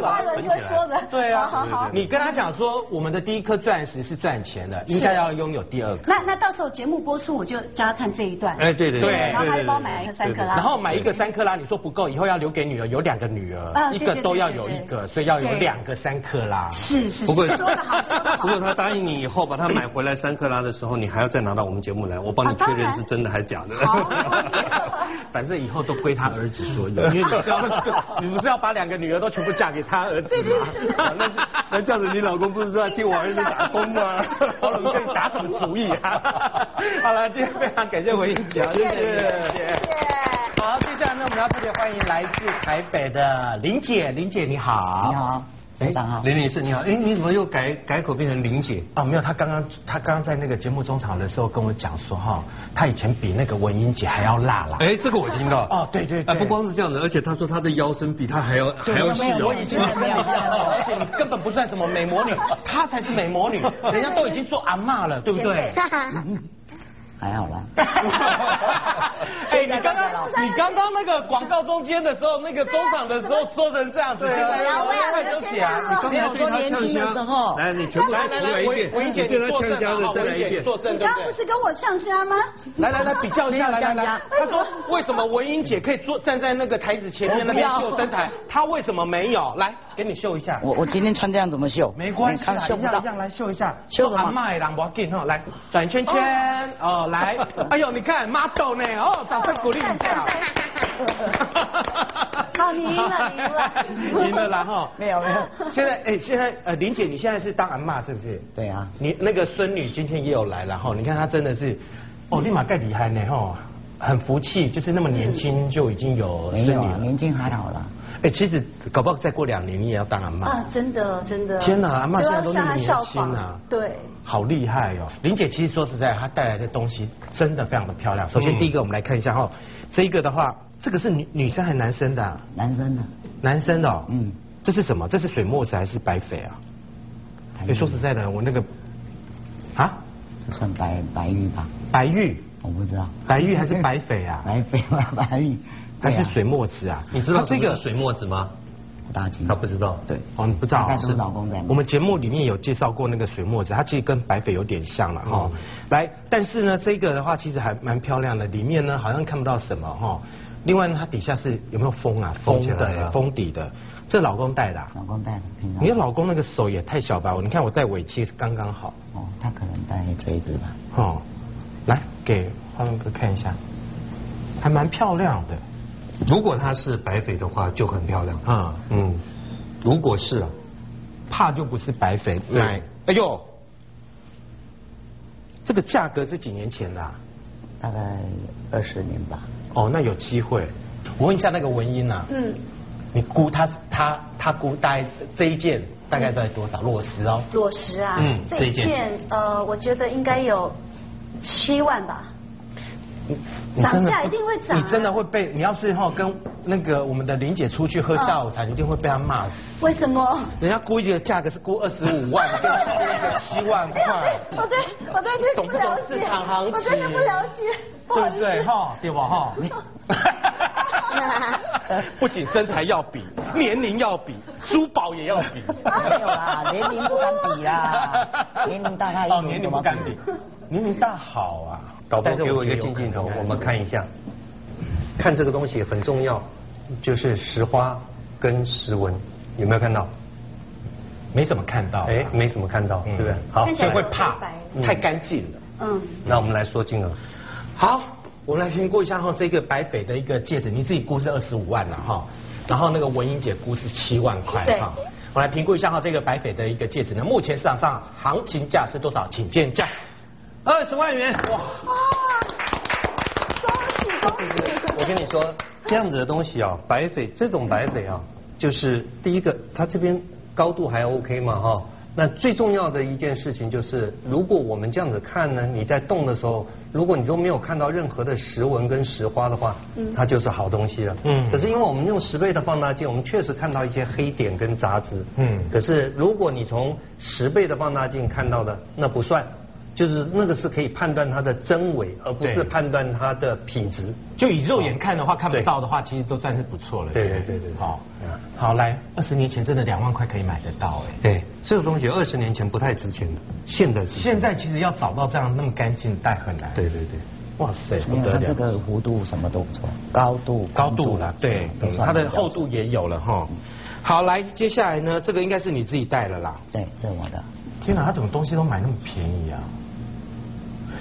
说的。对啊，好好好。你跟他讲说，我们的第一颗钻石是赚钱的，应该要拥有第二颗。那那到时候节目播出，我就叫他看这一段。哎，对对对然后他就帮我买一个三克拉。然后买一个三克拉，你说不够，以后要留给女儿，有两个女儿，啊一个都要有一个，所以要有两个三克拉。是是不过，说的好，说的好。不过他答应你以后把它买回来三克拉的时候，你还要再拿到我们节目来，我帮你确认是真的还是假的。好 [laughs] [laughs] 反正以后都归他儿子所有，因 [laughs] 为你知道，你不是要把两个女儿都全部嫁给他儿子吗？那那这样子，你老公不是在替我儿子打工吗？好了，你这打什么主意啊？好了，今天非常感谢回应姐，谢谢。谢谢好，接下来呢，我们要特别欢迎来自台北的林姐，林姐你好。你好，先生好。林女士你好，哎，你怎么又改改口变成林姐？哦，没有，她刚刚她刚刚在那个节目中场的时候跟我讲说哈，她以前比那个文英姐还要辣啦。哎，这个我听到。哦对对对哎，不光是这样子，而且她说她的腰身比她还要还要细哦。我已经很美了，而且你根本不算什么美魔女，她才是美魔女，人家都已经做阿嬷了，对不对？还好啦。[laughs] 哎，你刚刚你刚刚那个广告中间的时候，那个中场的时候说成这样子，现在要快收起来。刚才对他呛虾，来，你全部来来来，再重来一遍。文英姐你对他你坐正，呛虾的好，文英姐你再来一遍。你？刚刚不是跟我呛虾吗？来来来，比较一下，来来来。他说为什么文英姐可以坐站在那个台子前面那边秀身材，她为什么没有？来，给你秀一下。我我今天穿这样怎么秀？没关系啦，你看秀不到一样来秀一下，秀什么阿麦郎我给哈，来转圈圈哦，来，[laughs] 哎呦，你看 model 呢，哦，掌声鼓励一下。好 [laughs] 你赢了你赢了 [laughs] 赢了啦哈。没有没有现在哎，现在呃，林姐你现在是当阿妈是不是？对啊，你那个孙女今天也有来了哈，你看她真的是，哦，立马盖厉害呢哈，很服气，就是那么年轻就已经有孙女了。年轻还好啦。哎，其实搞不好再过两年你也要当阿妈。啊，真的真的。天哪阿妈现在都那么年轻啊对。好厉害哦！林姐其实说实在，她带来的东西真的非常的漂亮。首先嗯第一个我们来看一下哈，这一个的话，这个是女女生还是男生的啊？男生的，男生的哦。嗯，这是什么？这是水墨石还是白翡啊？哎，说实在的，我那个啊，这算白白玉吧？白玉，我不知道。白玉还是白翡啊？白翡吧，白玉。还是水墨纸啊？你知道这个水墨纸吗？不大清楚。他不知道。对。哦，你不知道但是老公在买我们节目里面有介绍过那个水墨纸，它其实跟白翡有点像了哈。嗯来，但是呢，这个的话其实还蛮漂亮的，里面呢好像看不到什么哈。另外呢，它底下是有没有封啊？封封的封底的，这老公戴的啊。老公戴的，平常。你的老公那个手也太小吧？我你看我戴尾期刚刚好。哦，他可能戴这一只吧。哦，来给花龙哥看一下，还蛮漂亮的。如果它是白翡的话，就很漂亮。啊、嗯，如果是啊，怕就不是白翡，对买，哎呦，这个价格是几年前的、啊？大概二十年吧。哦，那有机会。我问一下那个文英啊，嗯，你估他他他估大概这一件大概在多少？裸石哦。裸石啊，嗯这这一件一件呃，我觉得应该有七万吧。你你真的涨价一定会涨啊你真的会被你要是哈跟那个我们的林姐出去喝下午茶，你一定会被她骂死。为什么？人家估一个价格是估二十五万，[laughs] 你跟他估一个七万块。我对我对这懂不了解，市场行情？我真的不了解，对不对？哈，对吧？哈。[laughs] 不仅身材要比，年龄要比，珠宝也要比。没有啦，年龄不敢比啦，年龄大他一哦，轮年龄不敢比，年龄大好啊。导播但是给我一个近镜头我们看一下。看这个东西很重要，就是石花跟石纹，有没有看到？没怎么看到啊。哎，没怎么看到，嗯对不对？好看，起来所以会怕，太干净了。嗯，那我们来说金额。好，我们来评估一下哈，这个白翡的一个戒指，你自己估是二十五万了哈，然后那个文英姐估是七万块对哈。我来评估一下哈，这个白翡的一个戒指呢，目前市场上行情价是多少？请见价。二十万元。哇！恭喜恭喜！我跟你说，这样子的东西啊，白翡这种白翡啊，就是第一个，它这边高度还 OK 嘛哈。那最重要的一件事情就是，如果我们这样子看呢，你在动的时候，如果你都没有看到任何的石纹跟石花的话，它就是好东西了。嗯可是因为我们用十倍的放大镜，我们确实看到一些黑点跟杂质。嗯可是如果你从十倍的放大镜看到的，那不算。就是那个是可以判断它的真伪，而不是判断它的品质。就以肉眼看的话，看不到的话，其实都算是不错了。对不对对对对好嗯，好来，二十年前真的两万块可以买得到哎。对，这个东西二十年前不太值钱的，现在现在其实要找到这样那么干净的带很难。对对对，哇塞，不得了。它这个弧度什么都不错，高度高度了，对，它的厚度也有了哈。好，来，接下来呢，这个应该是你自己带了啦。对，这是我的。天哪，他怎么东西都买那么便宜啊？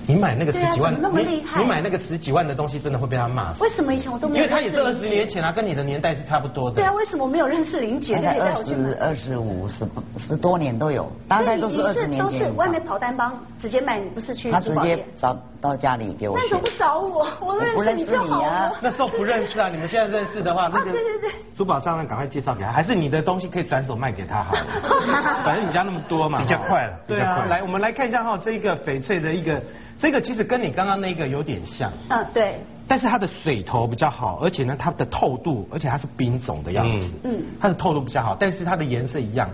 你买那个十几万，啊那么你厉害你买那个十几万的东西，真的会被他骂死。为什么以前我都没有因为他也是二十年前啊，跟你的年代是差不多的。对啊，为什么我没有认识林姐就可以带大概二我去买十？二十五十十多年都有，大概都是二十年都是。外面跑单帮直接卖，你不是去他直接？找到家里给我选那你怎么。不找我？我认识你就好我不认识你啊了。那时候不认识啊，你们现在认识的话，那个对对对。珠宝商人赶快介绍给他，还是你的东西可以转手卖给他好了，[laughs] 反正你家那么多嘛，比较快了对啊，比较快来，我们来看一下哈，这个翡翠的一个，这个其实跟你刚刚那个有点像，嗯，对，但是它的水头比较好，而且呢，它的透度，而且它是冰种的样子，嗯。嗯。它的透度比较好，但是它的颜色一样，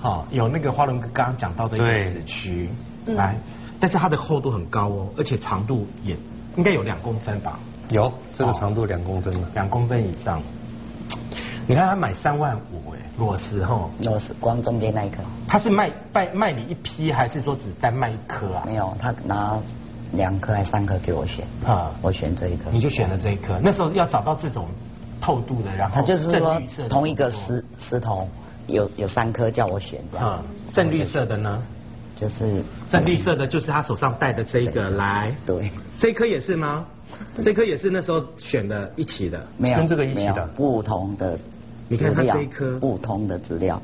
好、有那个花轮哥刚刚讲到的一个对。死区，嗯。来，但是它的厚度很高哦，而且长度也应该有两公分吧，有这个长度两公分了。两公分以上。你看他买三万五哎，裸石吼，裸石光中间那一颗，他是卖卖卖你一批，还是说只单卖一颗啊？没有，他拿两颗还三颗给我选，啊我选这一颗。你就选了这一颗。那时候要找到这种透度的，然后他就是正说绿色同一个石石头有有三颗叫我选这样啊，，正绿色的呢？就是这绿色的就是他手上戴的这一个，来，对，这颗也是吗？[laughs] 这颗也是那时候选的一起的。没有跟这个一起的？不同的你看它这一颗。不同的资料，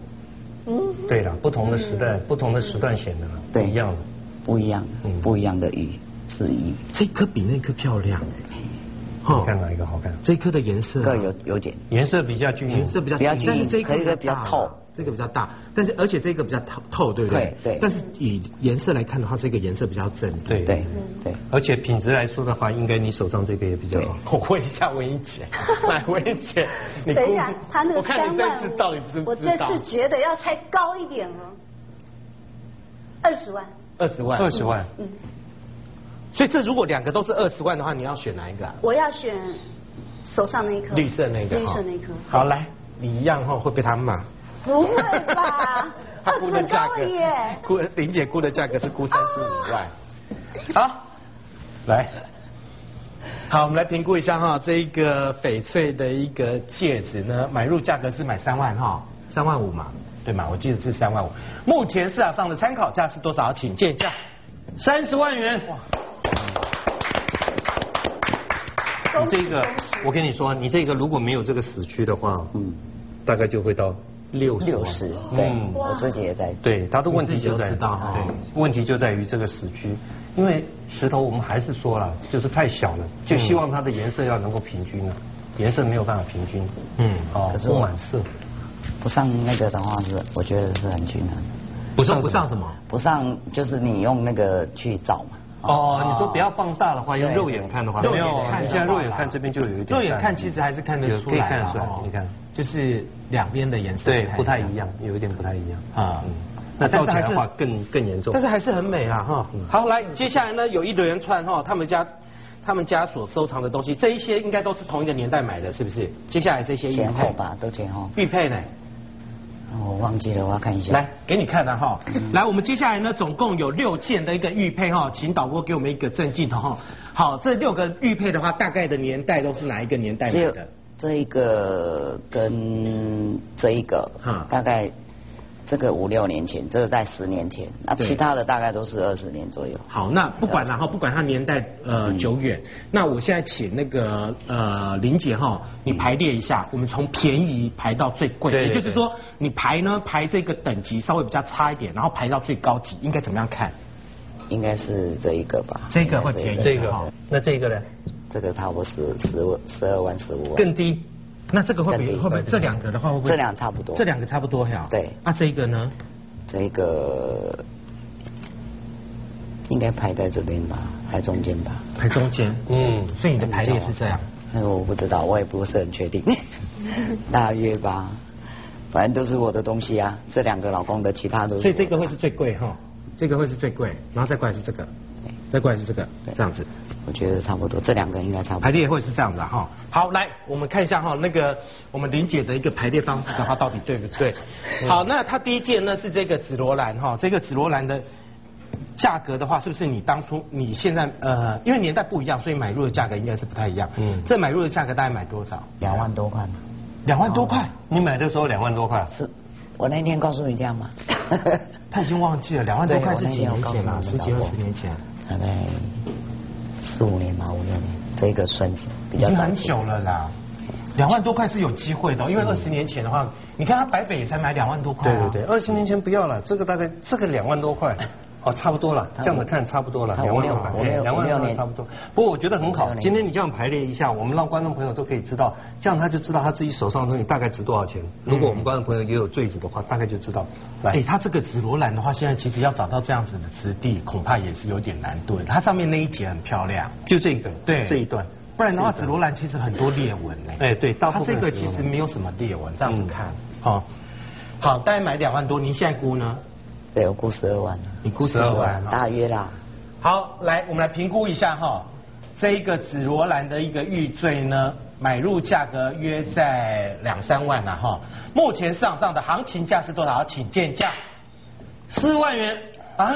嗯。对了，不同的时代，不同的时段选的不对。一样的。不一样嗯。不一样的鱼是鱼，这颗比那颗漂亮哎，你看哪一个好看？这颗的颜色啊。各有有点。颜色比较均匀，颜色比较比较均但是这一可是一个比较大比较透这个比较大，但是而且这个比较透透，对不对？对对但是以颜色来看的话，这个颜色比较正。对对对，而且品质来说的话，应该你手上这个也比较好。我问一下文英姐，来文英姐，你等一下，他那个我看你这三万次到底知五，我这不知道？次觉得要猜高一点了，二十万。二十万，二十万，嗯，所以这如果两个都是二十万的话，你要选哪一个啊？我要选手上那一颗。绿色那个。绿色那一颗。好，来，你一样哈会被他骂。不会吧？[laughs] 他估的价格耶。，估林姐估的价格是估三十五万。好，来，好，我们来评估一下哈，这一个翡翠的一个戒指呢，买入价格是买三万哈，三万五嘛，对嘛？我记得是三万五。目前市场上的参考价是多少？请见价。三十万元。恭喜你这个，我跟你说，你这个如果没有这个死区的话，嗯，大概就会到六十。六十，对，嗯我自己也在，对，他的问题就在你自己都知道哈对，问题就在于这个死区，因为石头我们还是说了，就是太小了，就希望它的颜色要能够平均了，颜色没有办法平均，嗯。哦可，是我不满色，不上那个的话是，我觉得是很均衡，不上不上什么？不上就是你用那个去找嘛，哦，你说不要放大的话，用肉眼看的话，肉没有眼看，现在肉眼看这边就有一点，肉眼看其实还是看得有出来啦，可以看得出来哦，你看，就是两边的颜色对，不太一样，有一点不太一样。啊。嗯，那照起来的话更更严重。但。是还是很美啦哈。好，来，接下来呢，有一轮串哈，他们家他们家所收藏的东西，这一些应该都是同一个年代买的，是不是？接下来这些玉佩，前后吧，都前后。玉佩呢？我忘记了，我要看一下。来，给你看了哈。来，我们接下来呢，总共有六件的一个玉佩哈，请导播给我们一个正镜头哈。好，这六个玉佩的话，大概的年代都是哪一个年代只有买的？这一个跟这一个哈，大概这个五六年前，这个在十年前，那其他的大概都是二十年左右。好，那不管然后不管它年代呃嗯久远，那我现在请那个呃林姐哈，你排列一下，我们从便宜排到最贵，也就是说你排呢排这个等级稍微比较差一点，然后排到最高级，应该怎么样看？应该是这一个吧？这个会便宜这个好，那这个呢？这个差不多十十十二万十五万。更低。那这个会不会不会这两个的话会不会？这两个差不多这两个差不多呀。对那这个呢？这个应该排在这边吧，排中间吧？排中间。嗯，所以你的排列是这样。那个我不知道，我也不是很确定，[laughs] 大约吧。反正都是我的东西啊，这两个老公的，其他都是的。所以这个会是最贵哈，这个会是最贵，然后再过来是这个，再过来是这个，这样子。我觉得差不多，这两个应该差不多。排列会是这样子哈。好，来我们看一下哈，那个我们林姐的一个排列方式的话，到底对不对？好，那它第一件呢是这个紫罗兰哈，这个紫罗兰的价格的话，是不是你当初你现在呃，因为年代不一样，所以买入的价格应该是不太一样。嗯嗯，这买入的价格大概买多少？两万多块嘛。两万多块，你买的时候两万多块，是，我那天告诉你这样吗？他已经忘记了，两万多块是几年前了？十几二十年前，大概四五年吧，五六年。这个算比较早已经很久了啦。两万多块是有机会的哦，因为二十年前的话，你看他白北也才买两万多块啊。对对对，二十年前不要了，这个大概这个两万多块，哦，差不多了，这样子看差不多了，两万六哎两万六差不多。不过我觉得很好今天你这样排列一下，我们让观众朋友都可以知道，这样他就知道他自己手上的东西大概值多少钱。如果我们观众朋友也有坠子的话，大概就知道。哎、来，它这个紫罗兰的话，现在其实要找到这样子的质地，恐怕也是有点难度的。它上面那一节很漂亮，就这个，对这一段。不然的话，紫罗兰其实很多裂纹呢。哎对大它这个其实没有什么裂纹，这样子嗯看，好，好，大概买两万多，您现在估呢？对，我估十二万了。你估十二万啊？大约啦。好，来，我们来评估一下哈，这一个紫罗兰的一个玉坠呢，买入价格约在两三万了哈。目前市场上的行情价是多少？请见价。四万元啊？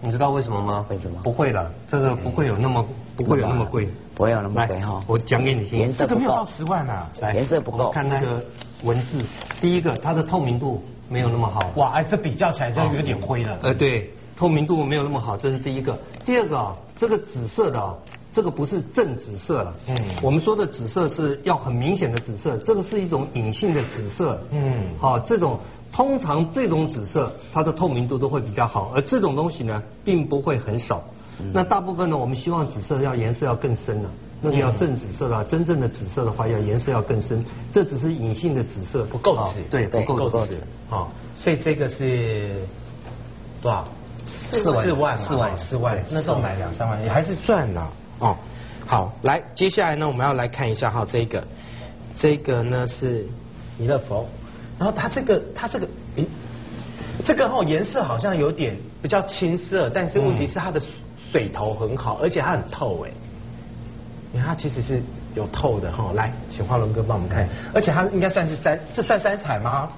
你知道为什么吗？为什么不会了，这个不会有那么不会有那么贵。不会有那么来贵哈。我讲给你听颜。色不这个没有到够。十万啊！来颜色不够看那个文字，第一个它的透明度没有那么好。哇，哎，这比较起来就有点灰了。呃，对，透明度没有那么好，这是第一个。第二个啊，这个紫色的啊，这个不是正紫色了。嗯我们说的紫色是要很明显的紫色，这个是一种隐性的紫色。嗯好、这种通常这种紫色它的透明度都会比较好，而这种东西呢，并不会很少。那大部分呢，我们希望紫色要颜色要更深了、那个要正紫色啦，真正的紫色的话，要颜色要更深。这只是隐性的紫色，不够紫，啊对，不够紫不够紫。好，所以这个是多少？四万四万，四万四万。那时候买两三万也还是赚了哦。好，来，接下来呢，我们要来看一下哈，这个，这个呢是弥勒佛，然后它这个，它这个，诶，这个哈颜色好像有点比较青色，但是问题是它的水头很好，而且它很透哎。你看它其实是有透的哈，来，请花伦哥帮我们看，而且它应该算是三，这算三彩吗？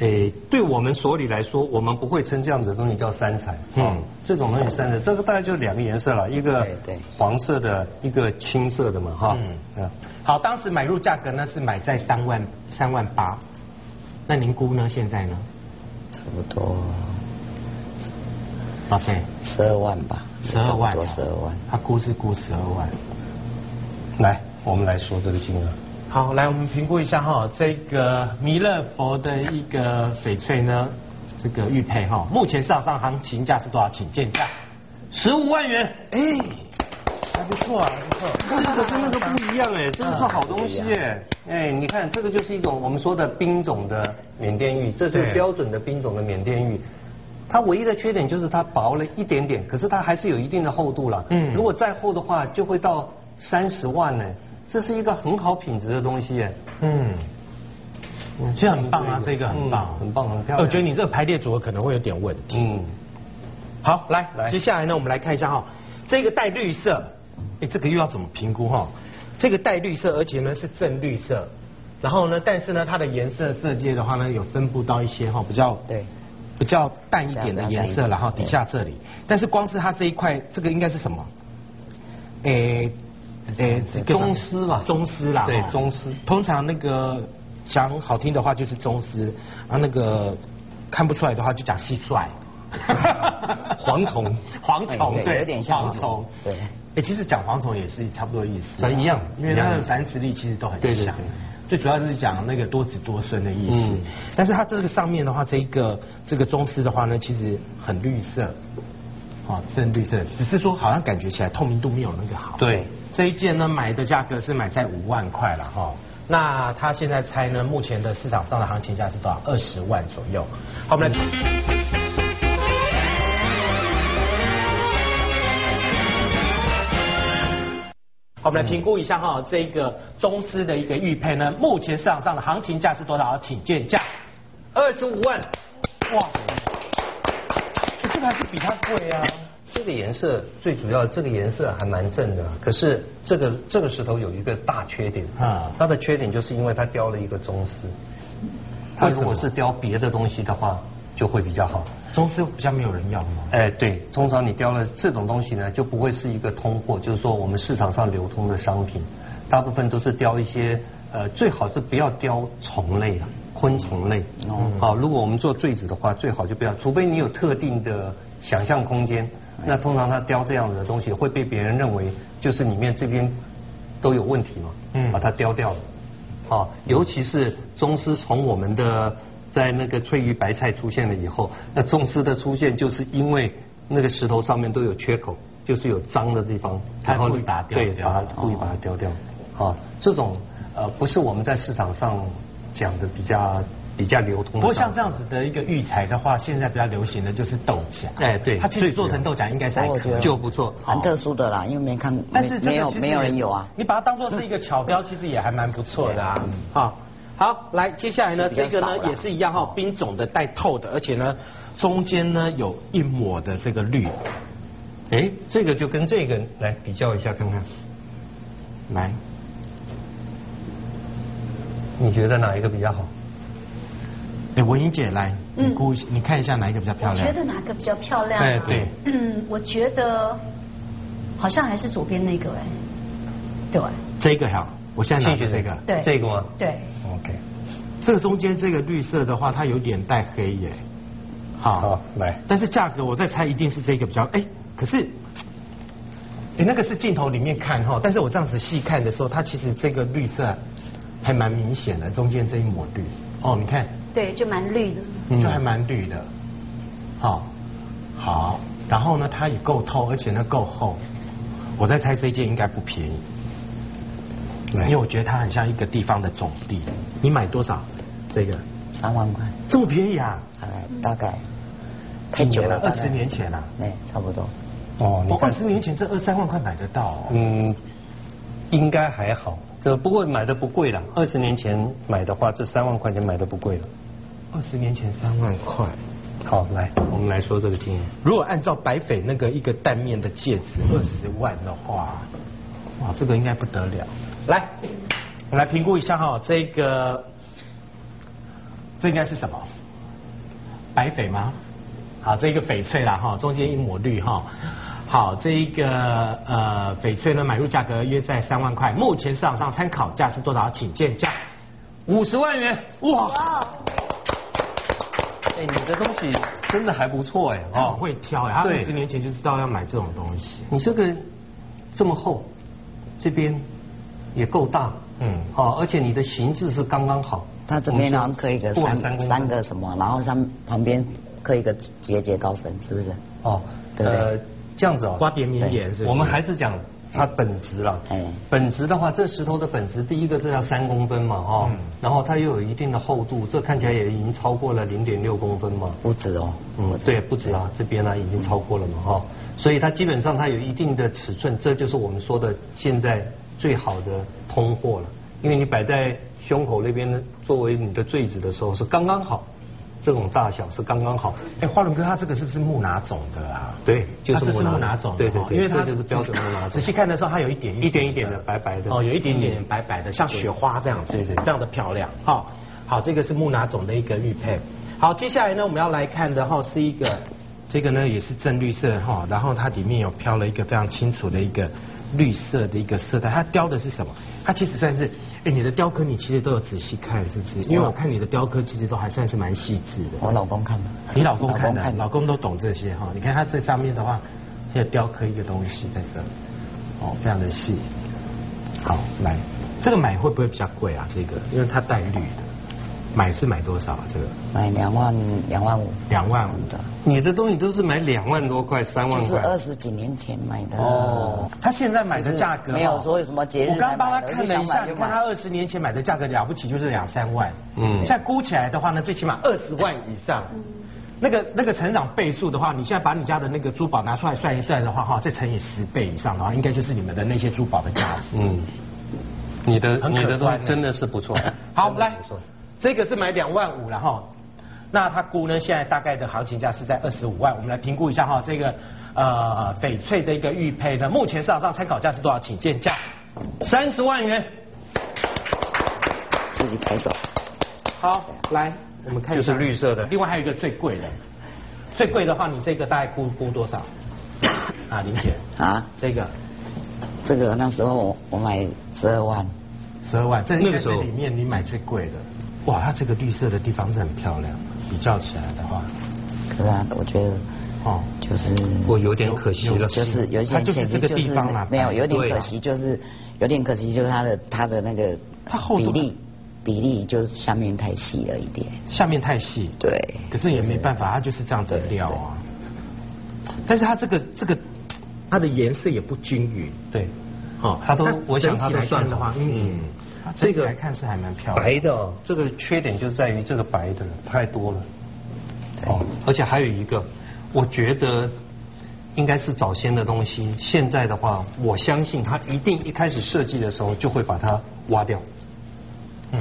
诶，对我们所里来说，我们不会称这样子的东西叫三彩。嗯嗯，这种东西三彩，这个大概就两个颜色了，一个黄色的，一个青色的嘛，哈。嗯嗯。好，当时买入价格呢是买在三万三万八，那您估呢？现在呢？差不多老师，十二万吧。十二万、多十二万。他估是估十二万。来，我们来说这个金额。好，来我们评估一下哈，这个弥勒佛的一个翡翠呢，这个玉佩哈，目前市场上行情价是多少？请见价。十五万元，哎，还不错啊，还不错。这个跟那个不一样哎，这个是好东西哎。哎，你看这个就是一种我们说的冰种的缅甸玉，这是对标准的冰种的缅甸玉。它唯一的缺点就是它薄了一点点，可是它还是有一定的厚度了。嗯如果再厚的话，就会到三十万呢。这是一个很好品质的东西哎。嗯，其实很棒啊，这个很棒，嗯很棒很漂亮我觉得你这个排列组合可能会有点问题。嗯，好，来，来接下来呢，我们来看一下哈，这个带绿色，哎，这个又要怎么评估哈？这个带绿色，而且呢是正绿色，然后呢，但是呢它的颜色色阶的话呢，有分布到一些哈比较对比较淡一点的颜色，然后底下这里，但是光是它这一块，这个应该是什么？诶诶，宗师嘛，宗师啦，对宗师通常那个讲好听的话就是中丝，啊那个看不出来的话就讲蟋蟀。[laughs] 蝗虫。蝗虫对，有点像蝗虫。对。哎，其实讲蝗虫也是差不多意思啊，一样。因为它的繁殖力其实都很强。最主要是讲那个多子多孙的意思。嗯。但是它这个上面的话，这一个这个宗师的话呢，其实很绿色，啊，深绿色，只是说好像感觉起来透明度没有那个好。对，这一件呢买的价格是买在五万块了哈。那它现在猜呢，目前的市场上的行情价是多少？二十万左右。好，我们来。好，我们来评估一下哈，这个中丝的一个玉佩呢，目前市场上的行情价是多少？请见价。二十五万，哇，这个还是比它贵啊。这个颜色最主要，这个颜色还蛮正的。可是这个这个石头有一个大缺点啊它的缺点就是因为它雕了一个宗师。它如果是雕别的东西的话，就会比较好。中丝比较没有人要吗？哎，对，通常你雕了这种东西呢，就不会是一个通货，就是说我们市场上流通的商品，大部分都是雕一些呃，最好是不要雕虫类啊，昆虫类。哦好，如果我们做坠子的话，最好就不要，除非你有特定的想象空间，那通常他雕这样子的东西会被别人认为就是里面这边都有问题嘛，嗯把它雕掉了。好，尤其是宗师从我们的在那个翠玉白菜出现了以后，那宗师的出现就是因为那个石头上面都有缺口，就是有脏的地方，他然后故意把它雕对，把它故意把它雕掉。好，这种呃不是我们在市场上讲的比较比较流通。不过像这样子的一个玉材的话，现在比较流行的就是豆荚。哎对它其实做成豆荚应该是还可就不错。蛮特殊的啦，因为没看，但是没有没有人有啊。你把它当做是一个巧标，其实也还蛮不错的啊。好，好，来，接下来呢，这个呢也是一样哈，冰种的带透的，而且呢中间呢有一抹的这个绿。哎，这个就跟这个来比较一下看看，来，你觉得哪一个比较好？哎，文英姐来，你嗯估一下，你看一下哪一个比较漂我亮？觉得哪个比较漂亮、啊？哎对嗯，我觉得好像还是左边那个哎，对这个好，我现在拿的这个。对这个吗对，？OK，这个中间这个绿色的话，它有点带黑耶。好，好来但是价格我在猜一定是这个比较，哎，可是，哎，那个是镜头里面看哈，但是我这样子细看的时候，它其实这个绿色还蛮明显的，中间这一抹绿。哦，你看，对，就蛮绿的。嗯就还蛮绿的。好，好，然后呢，它也够透，而且呢够厚。我在猜这件应该不便宜，因为我觉得它很像一个地方的总地。你买多少？这个三万块，这么便宜啊？大概大概太久了，二十年前啊。对，差不多。哦，你我二十年前这二三万块买得到、哦。嗯，应该还好，这不过买的不贵了。二十年前买的话，这三万块钱买的不贵了。二十年前三万块，好，来，我们来说这个经验。如果按照白翡那个一个蛋面的戒指二十万的话，哇，这个应该不得了。来，我们来评估一下哈，这个这应该是什么？白翡吗？好，这个翡翠啦哈，中间一抹绿哈。好，这一个呃翡翠呢，买入价格约在三万块，目前市场上参考价是多少？请见价。五十万元，哇，哦，哎，你的东西真的还不错哎，哦，会挑哎，他对二十年前就知道要买这种东西。你这个这么厚，这边也够大，嗯好，而且你的形制是刚刚好。它这边好像刻一个三三个什么，然后上旁边刻一个节节高升，是不是？哦，对对呃，这样子哦，瓜蝶名言是我们还是讲它本质了。嗯本质的话，这石头的本质，第一个这要三公分嘛，哈、嗯然后它又有一定的厚度，这看起来也已经超过了零点六公分嘛。不止哦。嗯，对，不止啊，这边呢、已经超过了嘛，哈、所以它基本上它有一定的尺寸，这就是我们说的现在最好的通货了。因为你摆在胸口那边呢，作为你的坠子的时候是刚刚好，这种大小是刚刚好。哎，花轮哥，他这个是不是木拿种的啊？对，就是木拿种。对对对，因为它就是标准木拿种。仔细看的时候，它有一点一点一点的白白的。哦，有一点点白白的，像雪花这样子。对对，这样的漂亮。好，好，这个是木拿种的一个玉佩。好，接下来呢，我们要来看的哈是一个，这个呢也是正绿色哈，然后它里面有飘了一个非常清楚的一个绿色的一个色带，它雕的是什么？它其实算是。哎，你的雕刻你其实都有仔细看，是不是？因为我看你的雕刻其实都还算是蛮细致的。我老公看的。你老公看的，老公都懂这些哈。你看他这上面的话，有雕刻一个东西在这，哦，非常的细。好，来，这个买会不会比较贵啊？这个，因为它带绿的。买是买多少？啊这个买两万两万五，两万五的。你的东西都是买两万多块、三万块。就是二十几年前买的。哦。他现在买的价格没有说有什么节日。我刚帮他看了一下，你看他二十年前买的价格了不起，就是两三万。嗯。现在估起来的话呢，最起码二十万以上。那个那个成长倍数的话，你现在把你家的那个珠宝拿出来算一算的话，哈，再乘以十倍以上的话，应该就是你们的那些珠宝的价值。嗯。你的你的东西真的是不错。[laughs] 好，来。这个是买两万五了哈，那他估呢？现在大概的行情价是在二十五万。我们来评估一下哈，这个呃翡翠的一个玉佩呢，目前市场上参考价是多少？请见价，三十万元。自己拍手。好，来我们看就是绿色的。另外还有一个最贵的，最贵的话，你这个大概估估多少？[coughs] 啊，林姐。啊？这个？这个那时候我买十二万。十二万，这应该是里面你买最贵的。哇，它这个绿色的地方是很漂亮，比较起来的话，可是啊，我觉得，哦，就是我有点可惜了，就是有些就是这个地方嘛，没有，有点可惜，就是有点可惜，就是它的它的那个比例比例就是下面太细了一点，下面太细，对，可是也没办法，它就是这样子料啊，但是它这个这个它的颜色也不均匀，对，哦，它都我想它都算的话，嗯。这个来看是还蛮漂亮，白的，这个缺点就在于这个白的太多了，哦，而且还有一个，我觉得应该是早先的东西，现在的话，我相信他一定一开始设计的时候就会把它挖掉，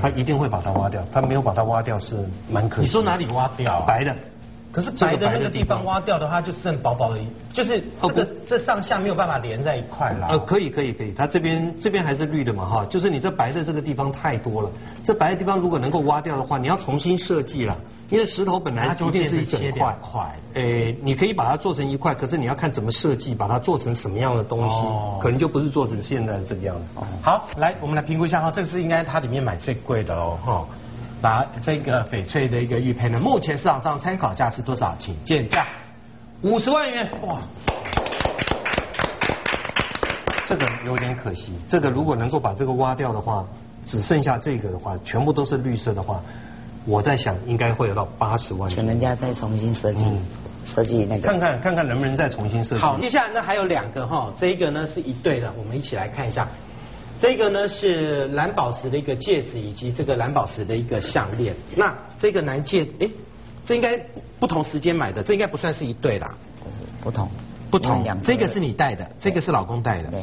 他一定会把它挖掉，他没有把它挖掉是蛮可惜。你说哪里挖掉？白的。可是白的那个地方挖掉的话，就剩薄薄的，就是这个这上下没有办法连在一块了。呃，可以可以可以，它这边这边还是绿的嘛哈，就是你这白的这个地方太多了，这白的地方如果能够挖掉的话，你要重新设计了，因为石头本来就是一整块块，诶，你可以把它做成一块，可是你要看怎么设计，把它做成什么样的东西，可能就不是做成现在这个样子。好，来我们来评估一下哈，这个是应该它里面买最贵的哦哈。把这个翡翠的一个玉佩呢，目前市场上参考价是多少？请见价，五十万元。哇，这个有点可惜。这个如果能够把这个挖掉的话，只剩下这个的话，全部都是绿色的话，我在想应该会有到八十万。请人家再重新设计，设计那个。看看看看能不能再重新设计。好，接下来呢还有两个哈，这一个呢是一对的，我们一起来看一下。这个呢是蓝宝石的一个戒指，以及这个蓝宝石的一个项链。那这个男戒，哎，这应该不同时间买的，这应该不算是一对啦。不同，不同。这个是你戴的，这个是老公戴的。对。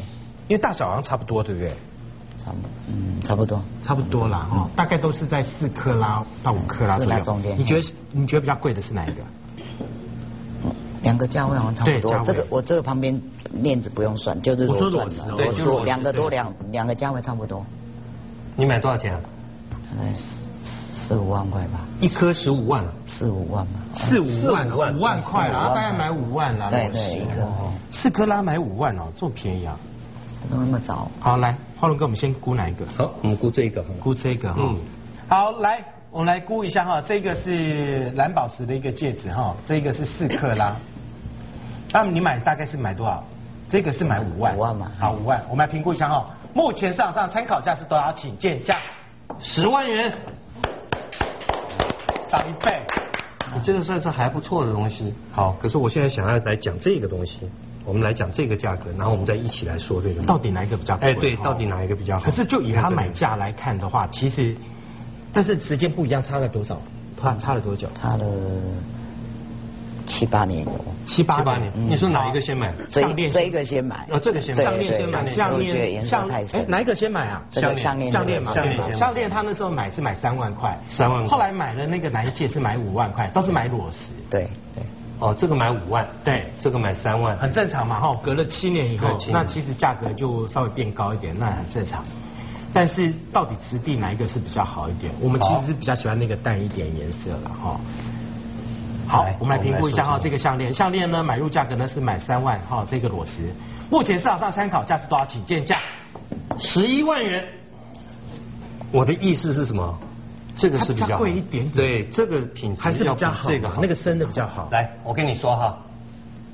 因为大小好像差不多，对不对？差不，嗯，差不多。差不多啦，哈，大概都是在四克拉到五克拉左右。中间。你觉得你觉得比较贵的是哪一个？两个价位好像差不多。这个我这个旁边。链子不用算，就是裸钻的，对，就是两个多两两个价位差不多。你买多少钱啊？大概四五万块吧。一颗十五万。四五万吧。四五万，五万块了，大概买五万了。对对，一颗。四颗拉买五万哦，这么便宜啊？怎么那么早？好，来，花龙哥，我们先估哪一个？好，我们估这个。估这个哈。嗯。好，来，我们来估一下哈，这个是蓝宝石的一个戒指哈，这个是四克拉。那么你买大概是买多少？这个是买五万，五万嘛，好五万，我们来评估一下哈。目前市场上参考价是多少？请见下，十万元，涨一倍。你这个算是还不错的东西。好，可是我现在想要来讲这个东西，我们来讲这个价格，然后我们再一起来说这个。到底哪一个比较？哎，对，到底哪一个比较好？可是就以他买价来看的话，其实，但是时间不一样，差了多少？差差了多久？差了七八年有。七八八年，你说哪一个先买？这项链这一个先买。哦这个先买。对项链先买，对项链。项链哎哪一个先买啊？这个项链。项链嘛，项链。项链。他那时候买是买三万块，三万块。后来买了那个哪一届是买五万块，都是买裸石，对对。哦，这个买五万，对。这个买三万，很正常嘛哈。隔了七年以后那其实价格就稍微变高一点，那很正常。但是到底质地哪一个是比较好一点？我们其实是比较喜欢那个淡一点颜色了哈。好，我们来评估一下哈，这个项链，项链呢买入价格呢是买三万哈，这个裸石，目前市场上参考价是多少？请见价。十一万元。我的意思是什么？这个是比较贵一点点对，这个品质还是比较好嘛，这个好。那个深的比较好。来，我跟你说哈，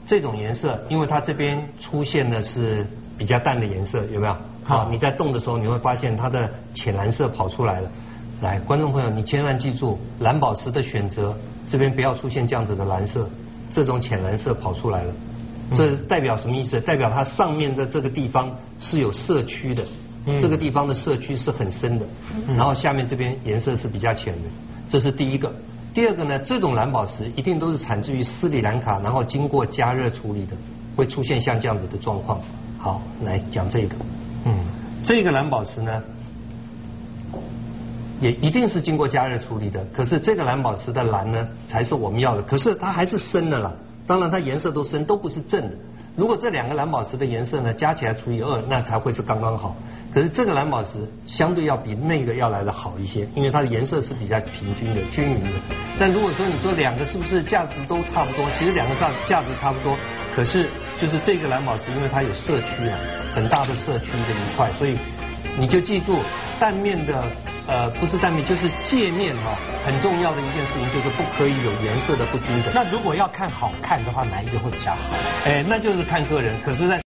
这种颜色，因为它这边出现的是比较淡的颜色，有没有？好好，你在动的时候，你会发现它的浅蓝色跑出来了。来，观众朋友，你千万记住，蓝宝石的选择，这边不要出现这样子的蓝色，这种浅蓝色跑出来了。这代表什么意思？代表它上面的这个地方是有社区的，嗯这个地方的社区是很深的，然后下面这边颜色是比较浅的，这是第一个。第二个呢，这种蓝宝石一定都是产自于斯里兰卡，然后经过加热处理的，会出现像这样子的状况。好，来讲这个，嗯，这个蓝宝石呢，也一定是经过加热处理的。可是这个蓝宝石的蓝呢，才是我们要的。可是它还是深的啦，当然它颜色都深，都不是正的。如果这两个蓝宝石的颜色呢加起来除以二，那才会是刚刚好。可是这个蓝宝石相对要比那个要来的好一些，因为它的颜色是比较平均的、均匀的。但如果说你说两个是不是价值都差不多？其实两个价价值差不多，可是就是这个蓝宝石，因为它有社区啊，很大的社区的一块，所以你就记住蛋面的呃不是蛋面就是界面哈、很重要的一件事情就是不可以有颜色的不均等。那如果要看好看的话，哪一个会比较好？哎，那就是看个人。可是，在